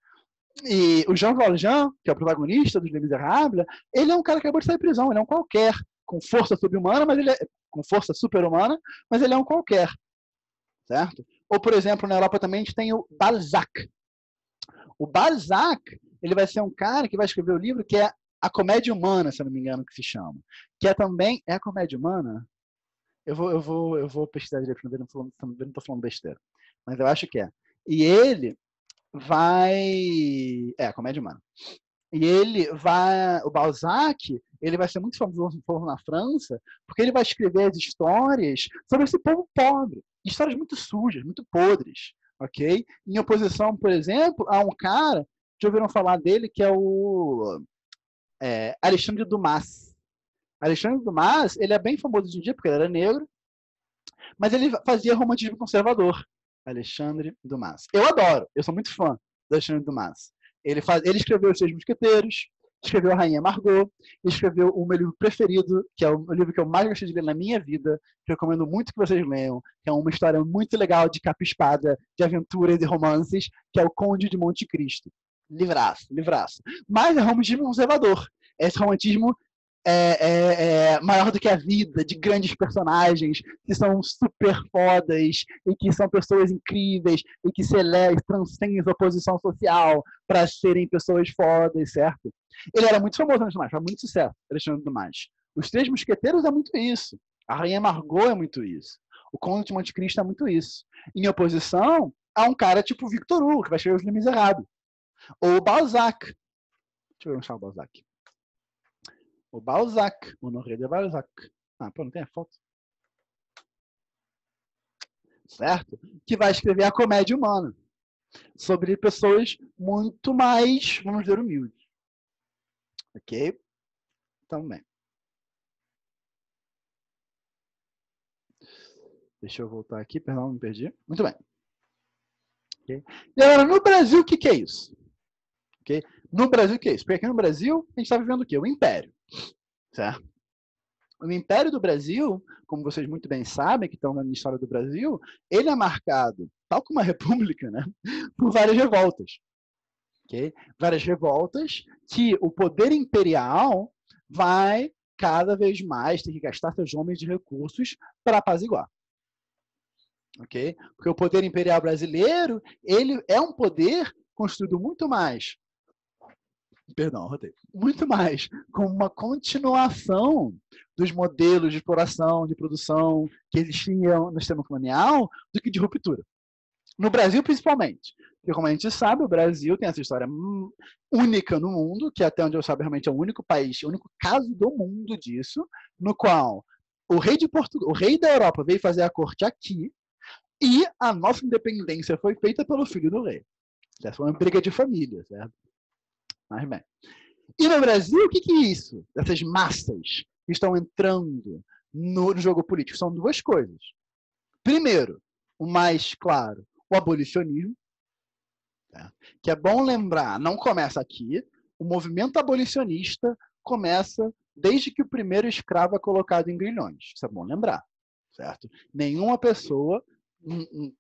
E o Jean Valjean, que é o protagonista dos Les Miserables, ele é um cara que acabou de sair da prisão, ele é um qualquer, com força subhumana, mas ele é com força super-humana, mas ele é um qualquer. Certo? Ou, por exemplo, na Europa também a gente tem o Balzac. O Balzac, ele vai ser um cara que vai escrever o livro que é A Comédia Humana, se não me engano, que se chama. Que é também. É a Comédia Humana? Eu vou, eu vou, eu vou pesquisar direito, não estou falando besteira. Mas eu acho que é. E ele vai. É, comédia humana. E ele vai, o Balzac, ele vai ser muito famoso na França, porque ele vai escrever as histórias sobre esse povo pobre, histórias muito sujas, muito podres, ok? Em oposição, por exemplo, a um cara, já ouviram falar dele, que é o é, Alexandre Dumas. Alexandre Dumas, ele é bem famoso hoje em dia, porque ele era negro, mas ele fazia romantismo conservador. Alexandre Dumas. Eu adoro, eu sou muito fã do Alexandre Dumas. Ele, faz, ele escreveu Os Seis Mosqueteiros, escreveu A Rainha Margot, escreveu o meu livro preferido, que é o livro que eu mais gostei de ler na minha vida, que recomendo muito que vocês leiam, que é uma história muito legal de capa-espada, de aventuras e romances, que é O Conde de Monte Cristo. Livraço, livraço. Mas é romantismo conservador. Esse romantismo é, é, é, maior do que a vida, de grandes personagens que são super fodas e que são pessoas incríveis e que celebram, transcendem a posição social para serem pessoas fodas, certo? Ele era muito famoso antes mais, faz muito sucesso, Alexandre Dumas. Os Três Mosqueteiros é muito isso. A Rainha Margot é muito isso. O Conde de Monte Cristo é muito isso. Em oposição a um cara tipo Victor Hugo, que vai escrever os errados. Ou Balzac. Deixa eu ver o Balzac. O Balzac, Honoré de Balzac. Ah, pô, não tem a foto. Certo? Que vai escrever a comédia humana. Sobre pessoas muito mais, vamos dizer, humildes. Ok? Então, bem. Deixa eu voltar aqui, perdão, me perdi. Muito bem. Okay? Agora, no Brasil, o que, que é isso? Okay? No Brasil, o que é isso? Porque aqui no Brasil, a gente está vivendo o quê? O Império. Certo? O Império do Brasil, como vocês muito bem sabem, que estão na história do Brasil, ele é marcado, tal como a República, né, por várias revoltas. Okay? Várias revoltas que o poder imperial vai cada vez mais ter que gastar seus homens de recursos para apaziguar. Okay? Porque o poder imperial brasileiro ele é um poder construído muito mais perdão, roteiro, muito mais com uma continuação dos modelos de exploração, de produção que existiam no sistema colonial do que de ruptura. No Brasil, principalmente. Porque, como a gente sabe, o Brasil tem essa história única no mundo, que até onde eu saiba realmente é o único país, o único caso do mundo disso, no qual o rei de Portugal, o rei da Europa veio fazer a corte aqui e a nossa independência foi feita pelo filho do rei. Essa foi uma briga de família, certo? Mas bem. E no Brasil, o que, que é isso? Essas massas que estão entrando no, jogo político são duas coisas. Primeiro, o mais claro, o abolicionismo, tá? que é bom lembrar, não começa aqui, o movimento abolicionista começa desde que o primeiro escravo é colocado em grilhões. Isso é bom lembrar, certo? Nenhuma pessoa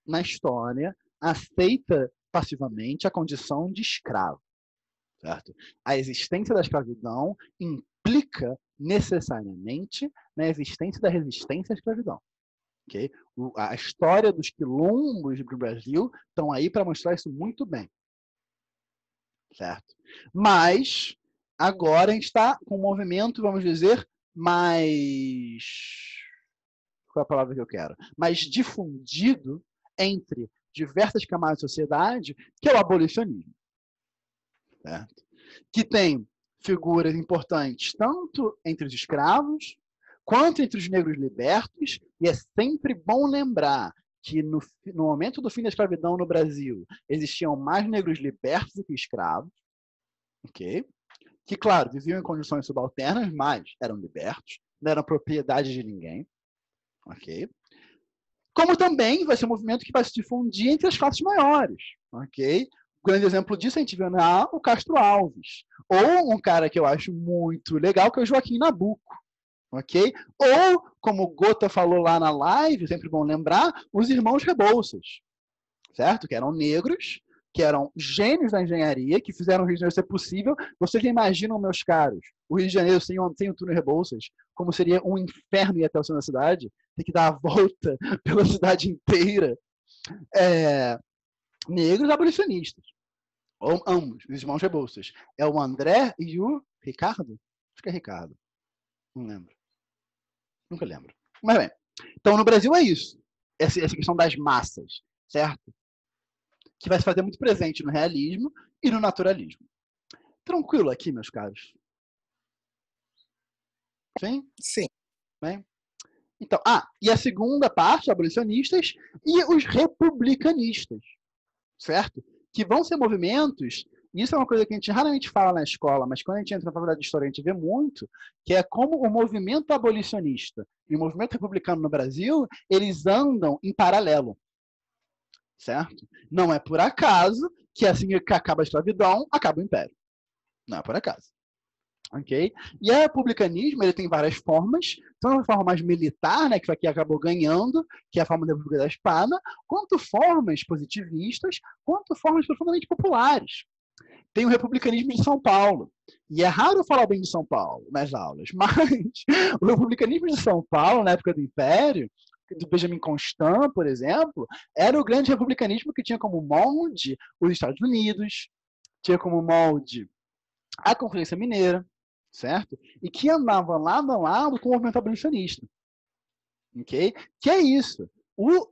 na história aceita passivamente a condição de escravo. Certo? A existência da escravidão implica necessariamente na existência da resistência à escravidão. Okay? A história dos quilombos do Brasil estão aí para mostrar isso muito bem. Certo? Mas, agora a gente está com um movimento, vamos dizer, mais. Qual é a palavra que eu quero? Mais difundido entre diversas camadas da sociedade, que é o abolicionismo certo? que tem figuras importantes tanto entre os escravos quanto entre os negros libertos, e é sempre bom lembrar que no, no momento do fim da escravidão no Brasil existiam mais negros libertos do que escravos, ok? Que, claro, viviam em condições subalternas, mas eram libertos, não eram propriedade de ninguém, ok? Como também vai ser um movimento que vai se difundir entre as classes maiores, ok? Grande exemplo disso a gente vê na o Castro Alves. Ou um cara que eu acho muito legal, que é o Joaquim Nabuco. Ok? Ou, como o Gota falou lá na live, sempre bom lembrar, os irmãos Rebouças. Certo? Que eram negros, que eram gênios da engenharia, que fizeram o Rio de Janeiro ser possível. Vocês imaginam, meus caros, o Rio de Janeiro sem, sem o túnel Rebouças, como seria um inferno ir até o centro da cidade? Tem que dar a volta pela cidade inteira. É, negros abolicionistas. Ou ambos, os irmãos Rebouças. É o André e o Ricardo? Acho que é Ricardo. Não lembro. Nunca lembro. Mas bem. Então, no Brasil é isso. Essa, essa questão das massas, certo? Que vai se fazer muito presente no realismo e no naturalismo. Tranquilo aqui, meus caros? Sim? Sim. Bem? Então, ah, e a segunda parte, abolicionistas e os republicanistas, certo? Que vão ser movimentos, isso é uma coisa que a gente raramente fala na escola, mas quando a gente entra na faculdade de História a gente vê muito, que é como o movimento abolicionista e o movimento republicano no Brasil, eles andam em paralelo, certo? Não é por acaso que assim que acaba a escravidão, acaba o império. Não é por acaso. Ok? E o republicanismo ele tem várias formas, tanto a forma mais militar, né, que foi a que acabou ganhando, que é a forma da República da Espada, quanto formas positivistas, quanto formas profundamente populares. Tem o republicanismo de São Paulo. E é raro falar bem de São Paulo nas aulas, mas o republicanismo de São Paulo, na época do Império, do Benjamin Constant, por exemplo, era o grande republicanismo que tinha como molde os Estados Unidos, tinha como molde a Conferência Mineira, certo? E que andava lado a lado com o movimento abolicionista. Ok? Que é isso. O,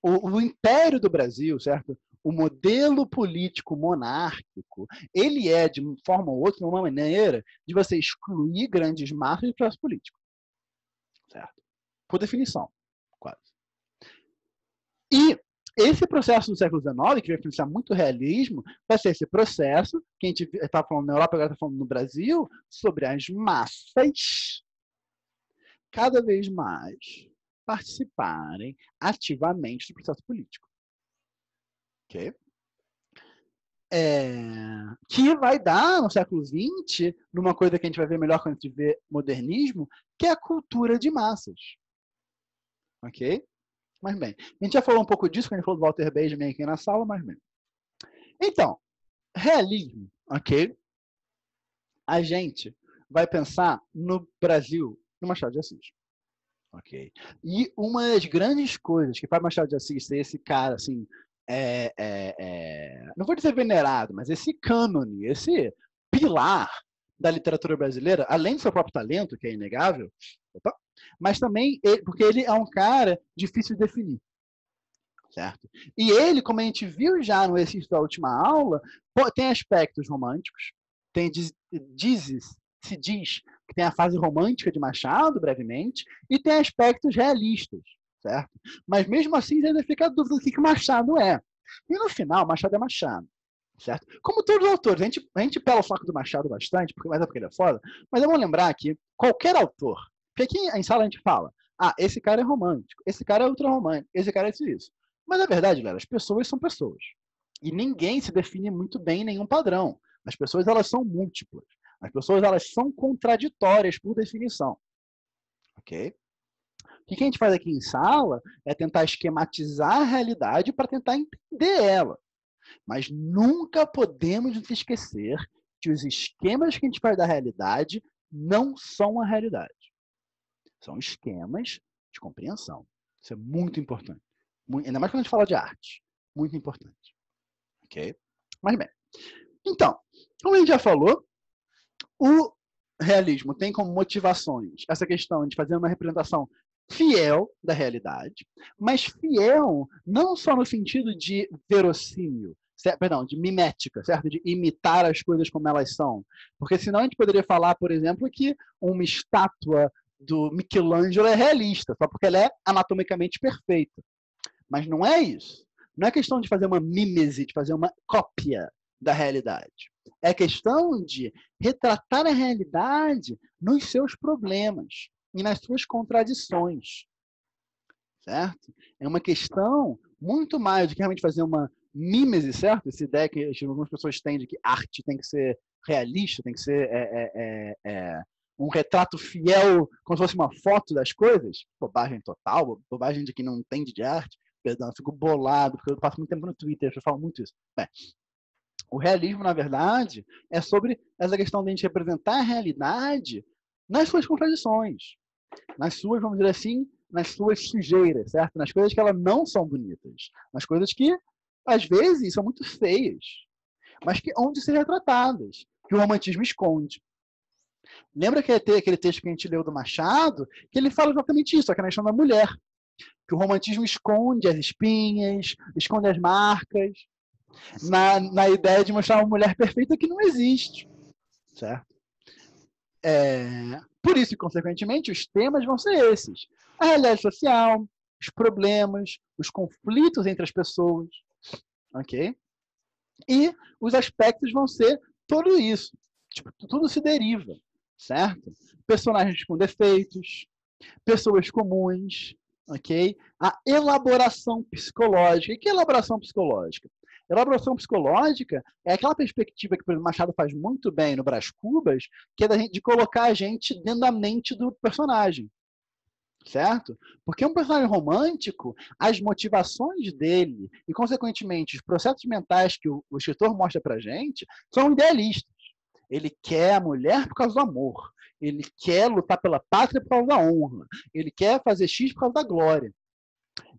o, o Império do Brasil, certo? O modelo político monárquico, ele é, de forma ou outra, uma maneira de você excluir grandes massas do processo político. Certo? Por definição, quase. E esse processo do século XIX, que vai influenciar muito o realismo, vai ser esse processo, que a gente está falando na Europa, agora está falando no Brasil, sobre as massas cada vez mais participarem ativamente do processo político. Ok? É, que vai dar no século XX, numa coisa que a gente vai ver melhor quando a gente vê modernismo, que é a cultura de massas. Ok? Mas bem, a gente já falou um pouco disso quando a gente falou do Walter Benjamin aqui na sala, mas bem. Então, realismo, ok? A gente vai pensar no Brasil, no Machado de Assis. Ok? E uma das grandes coisas que faz Machado de Assis ser esse cara, assim, é, é, é, não vou dizer venerado, mas esse cânone, esse pilar da literatura brasileira, além do seu próprio talento, que é inegável, opa, mas também porque ele é um cara difícil de definir. Certo? E ele, como a gente viu já no exercício da última aula, tem aspectos românticos, tem dizes, se diz que tem a fase romântica de Machado, brevemente, e tem aspectos realistas, certo? Mas mesmo assim ainda fica a dúvida do que, que Machado é. E no final, Machado é Machado. Certo? Como todos os autores, a gente, a gente pela o saco do Machado bastante, porque, mas é porque ele é foda, mas eu vou lembrar que qualquer autor porque aqui em sala a gente fala, ah, esse cara é romântico, esse cara é ultra romântico, esse cara é isso, isso. Mas a verdade, galera, as pessoas são pessoas. E ninguém se define muito bem em nenhum padrão. As pessoas, elas são múltiplas. As pessoas, elas são contraditórias por definição. Ok? O que a gente faz aqui em sala é tentar esquematizar a realidade para tentar entender ela. Mas nunca podemos nos esquecer que os esquemas que a gente faz da realidade não são a realidade. São esquemas de compreensão. Isso é muito importante. Muito, ainda mais quando a gente fala de arte. Muito importante. Ok? Mas bem. Então, como a gente já falou, o realismo tem como motivações essa questão de fazer uma representação fiel da realidade, mas fiel não só no sentido de verossímil, certo? perdão, de mimética, certo? De imitar as coisas como elas são. Porque senão a gente poderia falar, por exemplo, que uma estátua do Michelangelo é realista, só porque ela é anatomicamente perfeita. Mas não é isso. Não é questão de fazer uma mímese, de fazer uma cópia da realidade. É questão de retratar a realidade nos seus problemas e nas suas contradições. Certo? É uma questão muito mais do que realmente fazer uma mímese, certo? Essa ideia que algumas pessoas têm de que arte tem que ser realista, tem que ser é, é, é, é um retrato fiel, como se fosse uma foto das coisas, bobagem total, bobagem de quem não entende de arte, perdão, eu fico bolado, porque eu passo muito tempo no Twitter, eu falo muito isso. Bem, o realismo, na verdade, é sobre essa questão de a gente representar a realidade nas suas contradições, nas suas, vamos dizer assim, nas suas sujeiras, certo? Nas coisas que elas não são bonitas, nas coisas que, às vezes, são muito feias, mas que onde ser retratadas, que o romantismo esconde. Lembra que aquele texto que a gente leu do Machado, que ele fala exatamente isso, a questão da mulher. Que o romantismo esconde as espinhas, esconde as marcas, na, na ideia de mostrar uma mulher perfeita que não existe. certo? É, por isso, consequentemente, os temas vão ser esses: a realidade social, os problemas, os conflitos entre as pessoas, ok? E os aspectos vão ser tudo isso. Tipo, tudo se deriva, certo? Personagens com defeitos, pessoas comuns, ok? A elaboração psicológica. E que elaboração psicológica? Elaboração psicológica é aquela perspectiva que o Machado faz muito bem no Brás Cubas, que é gente, de colocar a gente dentro da mente do personagem. Certo? Porque um personagem romântico, as motivações dele e, consequentemente, os processos mentais que o, o escritor mostra pra gente são idealistas. Ele quer a mulher por causa do amor. Ele quer lutar pela pátria por causa da honra. Ele quer fazer X por causa da glória.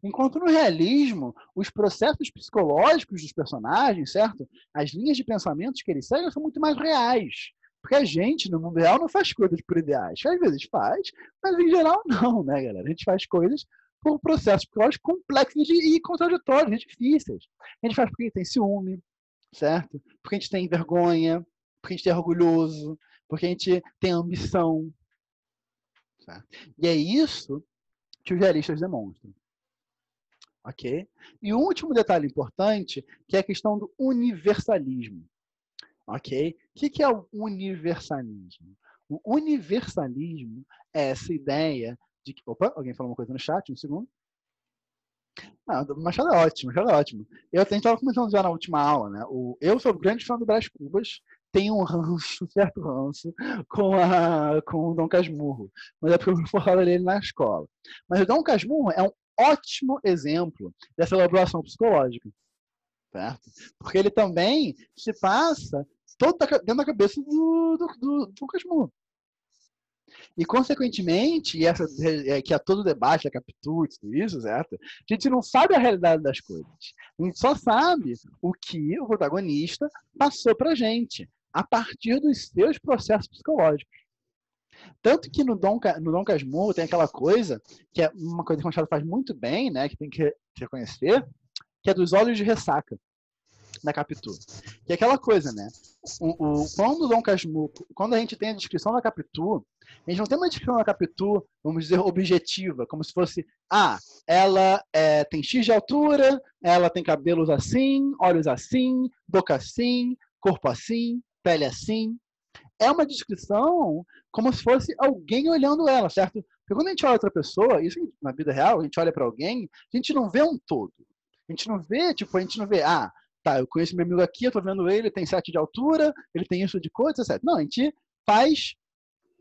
Enquanto no realismo, os processos psicológicos dos personagens, certo? As linhas de pensamentos que eles seguem são muito mais reais. Porque a gente, no mundo real, não faz coisas por ideais. Às vezes faz, mas em geral não, né, galera? A gente faz coisas por processos psicológicos complexos e contraditórios, difíceis. A gente faz porque tem ciúme, certo? Porque a gente tem vergonha, porque a gente é orgulhoso, porque a gente tem ambição. Certo? E é isso que os realistas demonstram. Ok? E o último detalhe importante, que é a questão do universalismo. Ok? O que é o universalismo? O universalismo é essa ideia de que. Opa, alguém falou uma coisa no chat, um segundo. Ah, Machado é ótimo, Machado é ótimo. Eu a gente estava começando já na última aula, né? O, eu sou grande fã do Brás Cubas, tenho um ranço, certo ranço, com, a, com o Dom Casmurro. Mas é porque eu forrado dele na escola. Mas o Dom Casmurro é um ótimo exemplo dessa elaboração psicológica. Certo? Porque ele também se passa todo dentro da cabeça do, do, do, do Casmurro. E, consequentemente, essa, é, que é todo debate da captura, tudo isso, certo? A gente não sabe a realidade das coisas. A gente só sabe o que o protagonista passou pra gente, a partir dos seus processos psicológicos. Tanto que no Dom, no Dom Casmurro tem aquela coisa, que é uma coisa que o Machado faz muito bem, né, que tem que reconhecer, que é dos olhos de ressaca na Capitu. Que é aquela coisa, né? O, o, quando o Dom Casmurro, quando a gente tem a descrição da Capitu, a gente não tem uma descrição da Capitu, vamos dizer, objetiva, como se fosse, ah, ela é, tem X de altura, ela tem cabelos assim, olhos assim, boca assim, corpo assim, pele assim é uma descrição como se fosse alguém olhando ela, certo? Porque quando a gente olha outra pessoa, isso na vida real, a gente olha para alguém, a gente não vê um todo. A gente não vê, tipo, a gente não vê, ah, tá, eu conheço meu amigo aqui, eu tô vendo ele, tem sete de altura, ele tem isso de coisa, etc. Não, a gente faz,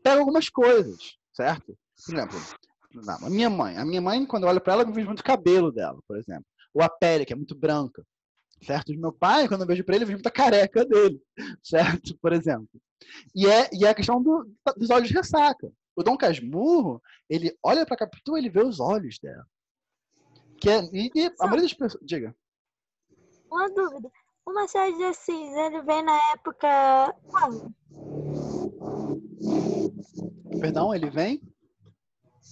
pega algumas coisas, certo? Por exemplo, a minha mãe. A minha mãe, quando eu olho para ela, eu vejo muito cabelo dela, por exemplo. Ou a pele, que é muito branca certo? De meu pai, quando eu vejo para ele, eu vejo muita careca dele, certo? Por exemplo. E é, e é a questão do, dos olhos de ressaca. O Dom Casmurro, ele olha para a Capitu ele vê os olhos dela. Que é, e, e a maioria das pessoas... Diga. Uma dúvida. O Machado de Assis, ele vem na época quando? Perdão, ele vem?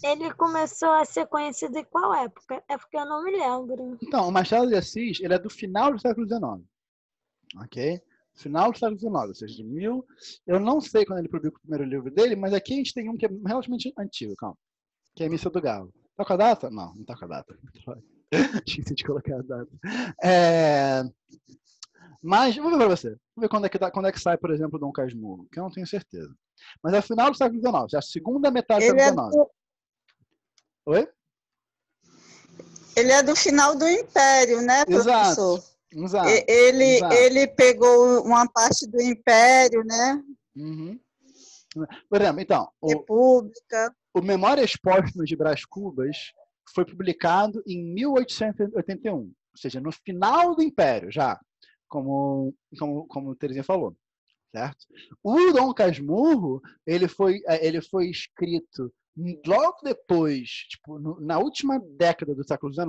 Ele começou a ser conhecido em qual época? É porque eu não me lembro. Então, o Machado de Assis, ele é do final do século XIX. Ok? Final do século XIX, ou seja, de mil... Eu não sei quando ele publicou o primeiro livro dele, mas aqui a gente tem um que é relativamente antigo, calma. Que é a Missa do Galo. Tá com a data? Não, não tá com a data. Esqueci de colocar a data. É... Mas, vou ver pra você. Vamos ver quando é, que, tá, quando é que sai, por exemplo, Dom Casmurro, que eu não tenho certeza. Mas é o final do século XIX, é a segunda metade do século XIX. Oi? Ele é do final do Império, né, professor? Exato. Exato. Ele, Exato. ele pegou uma parte do Império, né? Uhum. Por exemplo, então, o, República. o Memórias Póstumas de Brás Cubas foi publicado em 1881, ou seja, no final do Império, já, como, como, como Terezinha falou. Certo? O Dom Casmurro, ele foi, é, ele foi escrito logo depois, tipo, no, na última década do século XIX,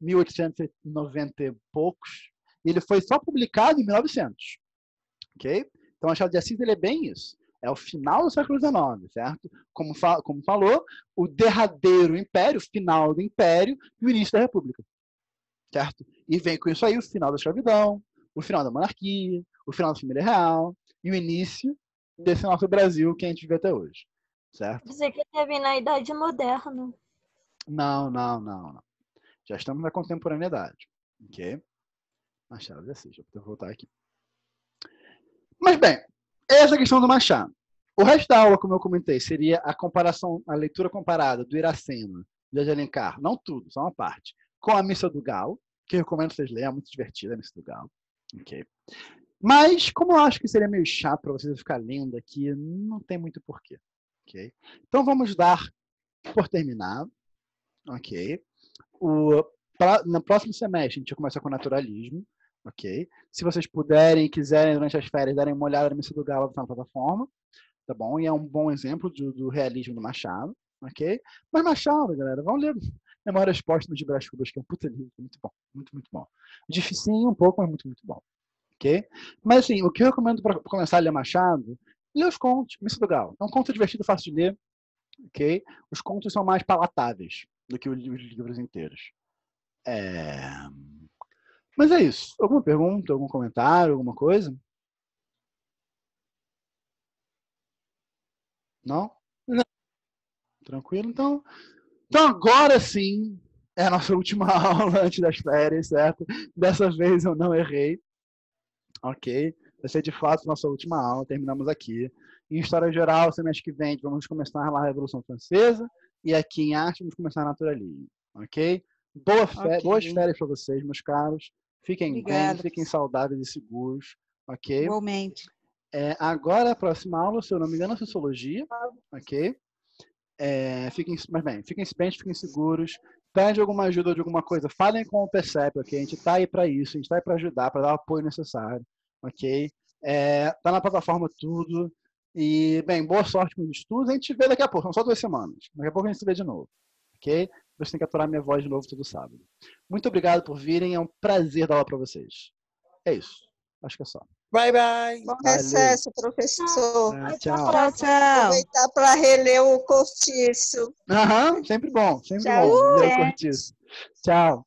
1890 e poucos, ele foi só publicado em 1900. Ok? Então, a Machado de Assis ele é bem isso. É o final do século XIX, certo? Como, fa como falou, o derradeiro império, o final do império e o início da república. Certo? E vem com isso aí o final da escravidão, o final da monarquia, o final da família real e o início desse nosso Brasil que a gente vê até hoje, certo? Você que teve na Idade Moderna. Não, não, não, não. Já estamos na contemporaneidade, ok? Machado de Assis, deixa eu voltar aqui. Mas bem, essa é a questão do Machado. O resto da aula, como eu comentei, seria a comparação, a leitura comparada do Iracema, de Alencar, não tudo, só uma parte, com a Missa do Galo, que eu recomendo vocês lerem, é muito divertida a Missa do Galo. ok? Mas, como eu acho que seria meio chato para vocês ficar lendo aqui, não tem muito porquê. Ok? Então, vamos dar por terminado. Ok? O, pra, no próximo semestre, a gente começa com naturalismo. Ok? Se vocês puderem e quiserem, durante as férias, darem uma olhada na Missa do Galo na plataforma tá bom? E é um bom exemplo do, do realismo do Machado, ok? Mas Machado, galera, vamos ler Memórias Póstumas de Brás Cubas, que é um puta livro, muito bom, muito, muito bom. Dificinho um pouco, mas muito, muito bom, ok? Mas, assim, o que eu recomendo para começar a ler Machado, lê os contos, Missa do Galo. É um conto divertido, fácil de ler, ok? Os contos são mais palatáveis do que os livros inteiros. É... Mas é isso. Alguma pergunta, algum comentário, alguma coisa? Não? Não. Tranquilo? Então, então agora sim é a nossa última aula antes das férias, certo? Dessa vez eu não errei. Ok? Vai ser de fato nossa última aula, terminamos aqui. Em História Geral, semestre que vem, vamos começar lá a Revolução Francesa. E aqui em Arte, vamos começar Naturalismo. Ok? Boa fe Ok. Boas férias para vocês, meus caros. Fiquem Obrigada. bem, fiquem saudáveis e seguros. Ok? Igualmente. É, agora, a próxima aula, se eu não me engano, é Sociologia, ok? É, fiquem, mas bem, fiquem bem, fiquem seguros. Pede alguma ajuda de alguma coisa, falem com o Percep, ok? A gente tá aí para isso, a gente tá aí para ajudar, para dar o apoio necessário, ok? É, tá na plataforma tudo. E, bem, boa sorte com os estudos. A gente se vê daqui a pouco, são só duas semanas. Daqui a pouco a gente se vê de novo, ok? Você tem que aturar minha voz de novo todo sábado. Muito obrigado por virem, é um prazer dar aula para vocês. É isso. Acho que é só. Bye, bye. Bom recesso, professor. A tchau. Tchau, tchau. Aproveitar para reler o cortiço. Aham, sempre bom, sempre Tchau, bom. Ler o cortiço. Tchau.